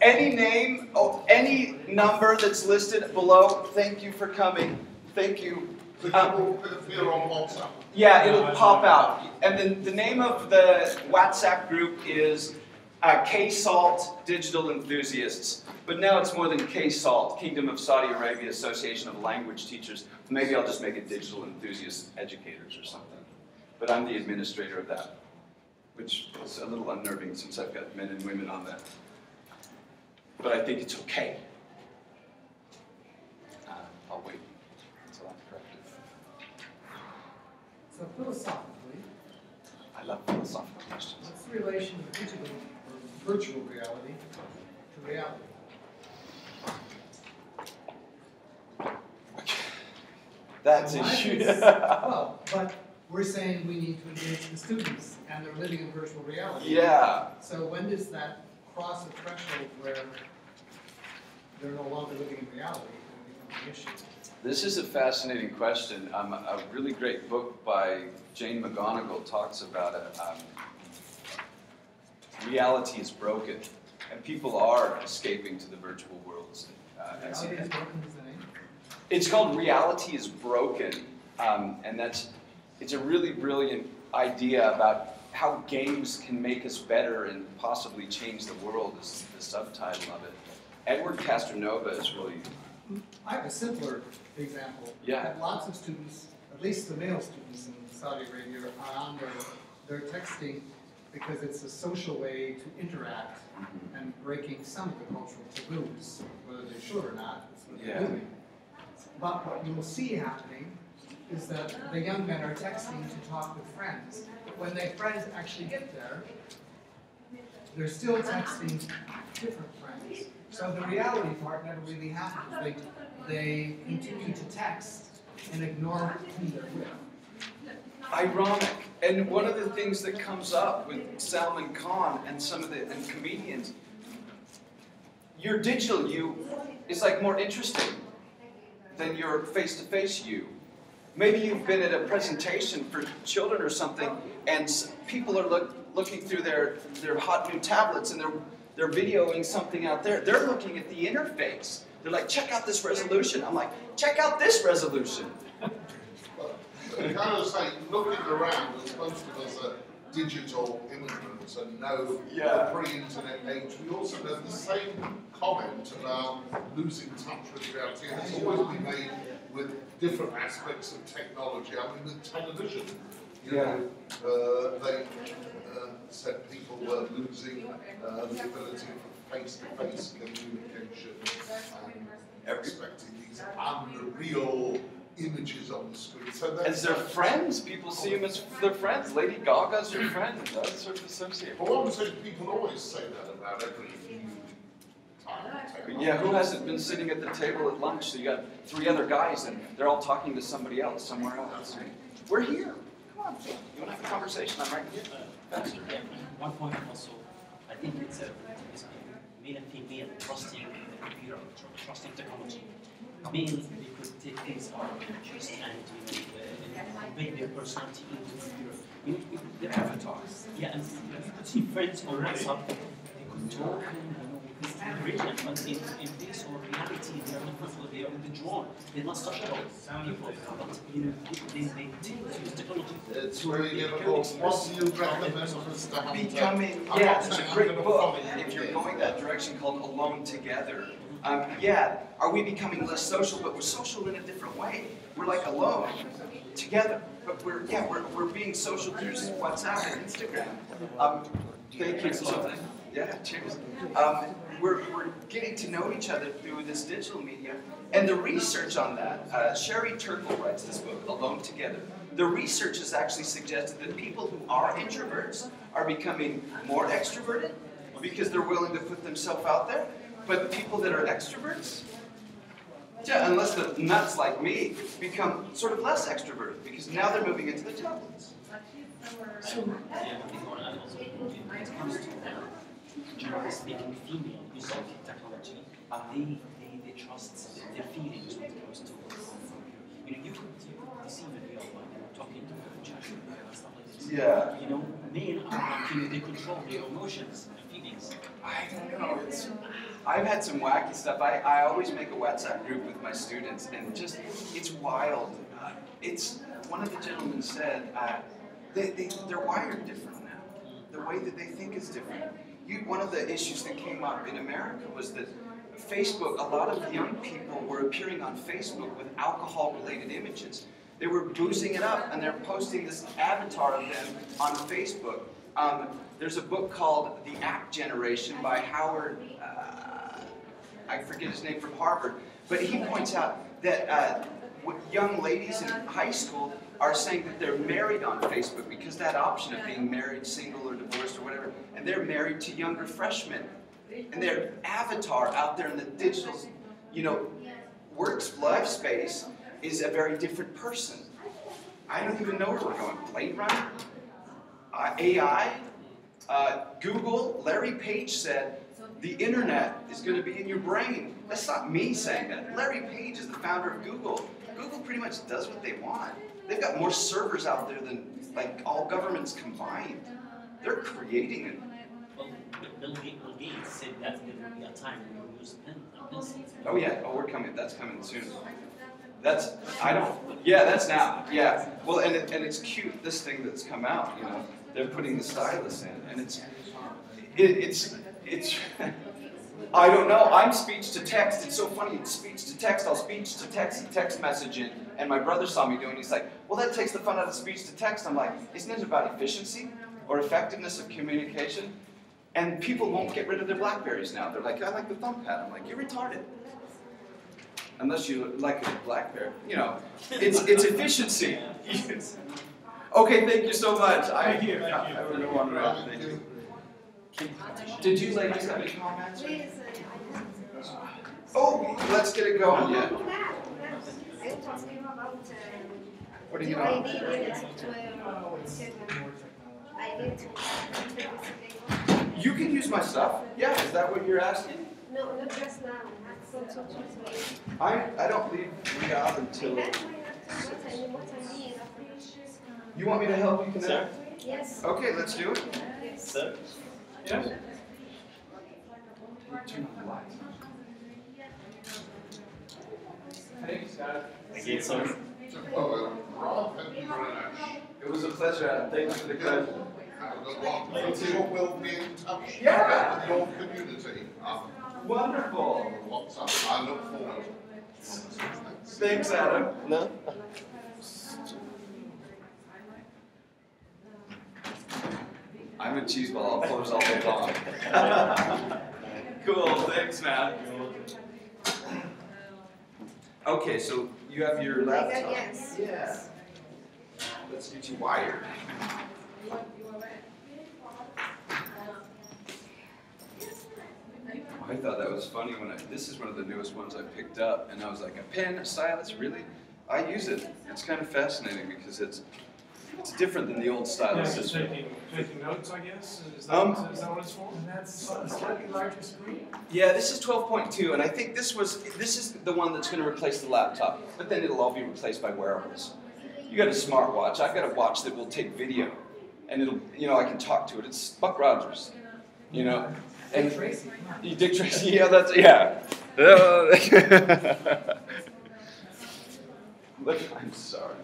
Speaker 1: Any name, oh, any number that's listed below, thank you for coming. Thank you. Um? Yeah, it'll pop out. And then the name of the WhatsApp group is uh, K-Salt Digital Enthusiasts. But now it's more than K-Salt, Kingdom of Saudi Arabia Association of Language Teachers. Maybe I'll just make it Digital Enthusiast Educators or something. But I'm the administrator of that, which is a little unnerving since I've got men and women on that. But I think it's okay. Uh, I'll wait until I'm corrected.
Speaker 7: So philosophically,
Speaker 1: I love philosophical questions.
Speaker 7: what's the relation of digital or virtual reality to reality?
Speaker 1: That's a
Speaker 7: huge.
Speaker 1: shoot.
Speaker 7: is- Well, but we're saying we need to engage the students and they're living in virtual reality.
Speaker 1: Yeah.
Speaker 7: So when does that cross a threshold where they're no longer living in reality and it becomes an issue?
Speaker 1: This is a fascinating question. Um, a really great book by Jane McGonigal talks about it. Um, reality is broken, and people are escaping to the virtual worlds. Uh, and
Speaker 7: Reality is broken is the name?
Speaker 1: it's called Reality is Broken, um, and that's it's a really brilliant idea about how games can make us better and possibly change the world. Is the subtitle of it. Edward Castronova is really
Speaker 7: I have a simpler example.
Speaker 1: Yeah.
Speaker 7: Lots of students, at least the male students in Saudi Arabia, are on their, they're texting because it's a social way to interact mm-hmm. and breaking some of the cultural taboos, whether they should or not, that's what they're doing. But what you will see happening
Speaker 2: is that the young men are texting to talk with friends. When their friends actually get there, they're still texting different friends. So the reality part never really happens. They, they continue to text and ignore who they're with.
Speaker 1: ironic. And one of the things that comes up with Salman Khan and some of the and comedians, your digital you is like more interesting than your face-to-face you. Maybe you've been at a presentation for children or something, and people are look, looking through their, their hot new tablets and they're they're videoing something out there. They're looking at the interface. They're like, check out this resolution. I'm like, check out this resolution.
Speaker 13: But kind of say, looking around, as most of us are digital immigrants and know
Speaker 1: Yeah.
Speaker 13: the pre-internet age, we also know the same comment about losing touch with reality, and it's always been made with different aspects of technology. I mean, with television, you know, uh, they uh, said people were losing uh, the ability for face-to-face communication and expecting these unreal images on the screen. So that's
Speaker 1: As their friends, people see them as their friends. Lady Gaga's your friend. That's sort of associated.
Speaker 13: But what I'm saying, people always say that about every.
Speaker 1: Yeah, who hasn't been sitting at the table at lunch? So you got three other guys and they're all talking to somebody else somewhere else. We're here. Come on. You want to have a conversation? I'm right here. Faster.
Speaker 6: Yeah, one point also, I think it's a, it's a male and female trusting the computer, trusting technology. Male, they could take things out of and, you know, make their personality into the computer. You know, avatars. Yeah, and you could see friends on WhatsApp, they could talk and, you know, this is brilliant, but in, in this or reality, they are not people, they are withdrawn. They're not sociable people, but, you know, they, they tend to use technology.
Speaker 13: It's
Speaker 6: to
Speaker 13: really difficult.
Speaker 6: very
Speaker 13: What do you recommend us to?
Speaker 1: Becoming, yeah,
Speaker 13: not
Speaker 1: there's
Speaker 13: saying
Speaker 1: a
Speaker 13: I'm
Speaker 1: great book,
Speaker 13: follow you
Speaker 1: if you're going that direction, called Alone Together. Um, yeah, are we becoming less social? But we're social in a different way. We're like alone, together. But we're, yeah, we're, we're being social through WhatsApp and Instagram. Um, thank you so Yeah, cheers. Um, we're, we're getting to know each other through this digital media. And the research on that, uh, Sherry Turkle writes this book, Alone Together. The research has actually suggested that people who are introverts are becoming more extroverted because they're willing to put themselves out there. But people that are extroverts, yeah, unless the nuts like me become sort of less extroverted because now they're moving into the tablets.
Speaker 6: So, generally speaking, female technology, and they, they, they trust their feelings when it comes to you know, you could deceive a girl by talking to her, with her, and stuff like this.
Speaker 1: Yeah.
Speaker 6: You know, men are like, you know, they control their emotions and feelings.
Speaker 1: I don't know. It's, I've had some wacky stuff. I, I always make a WhatsApp group with my students, and just it's wild. Uh, it's one of the gentlemen said uh, they, they they're wired different now. The way that they think is different. You, one of the issues that came up in America was that Facebook. A lot of young people were appearing on Facebook with alcohol-related images. They were boozing it up, and they're posting this avatar of them on Facebook. Um, there's a book called The App Generation by Howard, uh, I forget his name, from Harvard, but he points out that uh, young ladies in high school are saying that they're married on Facebook because that option of being married, single, or divorced, or whatever, and they're married to younger freshmen. And their avatar out there in the digital, you know, works life space is a very different person. I don't even know where we're going. Blade Runner? Uh, AI? Uh, Google? Larry Page said the internet is going to be in your brain. That's not me saying that. Larry Page is the founder of Google. Google pretty much does what they want. They've got more servers out there than like all governments combined. They're creating it.
Speaker 6: Well, Bill Gates, said that there will be a time when you use pen uh, and.
Speaker 1: Oh yeah, oh we're coming, that's coming soon. That's, I don't, yeah, that's now, yeah. Well, and, it, and it's cute, this thing that's come out, you know, they're putting the stylus in, and it's, it, it's, it's, I don't know, I'm speech to text, it's so funny, it's speech to text, I'll speech to text, and text message it, and my brother saw me doing it, he's like, well that takes the fun out of speech to text, I'm like, isn't it about efficiency or effectiveness of communication? And people won't get rid of their Blackberries now, they're like, I like the thumb pad, I'm like, you're retarded. unless you like a Blackberry. You know, it's it's efficiency. okay, thank you so much. I,
Speaker 6: Thank you, thank
Speaker 1: I,
Speaker 6: you.
Speaker 1: I really want to thank you. Did you ladies have any comments?
Speaker 14: Please, uh, I just.
Speaker 1: Oh, let's get it going. Yeah.
Speaker 14: I'm talking about,
Speaker 1: What do
Speaker 14: do
Speaker 1: you
Speaker 14: I need it to. I need to.
Speaker 1: You can use my stuff. Yeah, is that what you're asking?
Speaker 14: No, not just now, not so to choose later.
Speaker 1: I I don't leave Riyadh until.
Speaker 14: I what I need.
Speaker 1: You want me to help you connect?
Speaker 14: Yes.
Speaker 1: Okay, let's do it.
Speaker 14: Yes.
Speaker 6: Sir? Yeah?
Speaker 1: Turn on the lights.
Speaker 15: Thanks, guys.
Speaker 6: Thank you, sorry.
Speaker 13: Oh, well, Rob, thank you very much.
Speaker 1: It was a pleasure, Adam. Thanks for the question.
Speaker 13: Have a good one. We'll- We'll be in touch
Speaker 1: Yeah.
Speaker 13: with your community. Um,
Speaker 1: Wonderful.
Speaker 13: WhatsApp. I look forward.
Speaker 1: Thanks, Adam. No. I'm a cheese ball. I'll close all day long. cool. Thanks, man. Okay, so you have your laptop.
Speaker 14: Yes.
Speaker 1: Yeah. Let's get you wired. I thought that was funny when I, this is one of the newest ones I picked up, and I was like, a pen, a stylus, really? I use it. It's kind of fascinating because it's it's different than the old
Speaker 11: Yeah,
Speaker 1: stylus.
Speaker 11: just taking, taking notes, I guess, is that,
Speaker 1: Um,
Speaker 11: is that what it's for?
Speaker 2: And that's a slightly larger screen?
Speaker 1: Yeah, this is 12.2, and I think this was this is the one that's going to replace the laptop, but then it'll all be replaced by wearables. You got a smartwatch. I've got a watch that will take video, and it'll you know I can talk to it. It's Buck Rogers, you know. And
Speaker 2: Tracy.
Speaker 1: You Dick Tracy, yeah, that's yeah. Look, I'm sorry.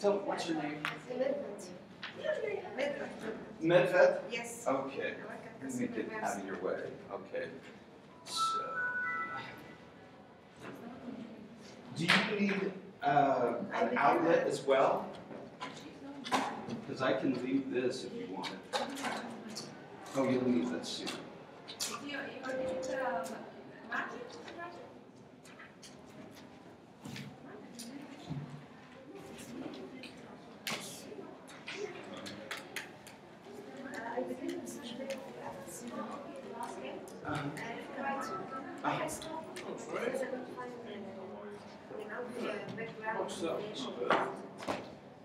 Speaker 1: Tell what's your name? Medved? Medved?
Speaker 14: Yes.
Speaker 1: Okay. Let me get out of your way. Okay. So. Do you need uh, an outlet as well? Because I can leave this if you want it. Oh, you'll need this soon.
Speaker 4: You, you need, um, magic, magic?
Speaker 14: I believe it's usually last game.
Speaker 1: Uh-huh.
Speaker 14: I tried to. I had stopped. I couldn't find the, you know, the background information.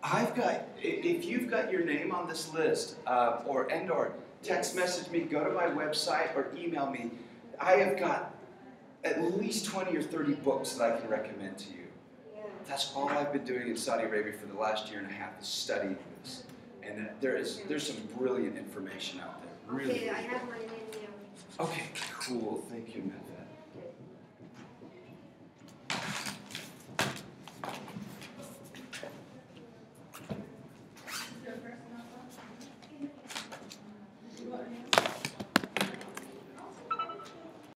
Speaker 1: I've got, i- if you've got your name on this list, uh, or, and or text message me, go to my website or email me. I have got at least 20 or 30 books that I can recommend to you.
Speaker 14: Yeah.
Speaker 1: That's all I've been doing in Saudi Arabia for the last year and a half is studying this. And there is, there's some brilliant information out there, really.
Speaker 14: Okay, I have my name here.
Speaker 1: Okay, cool, thank you, man.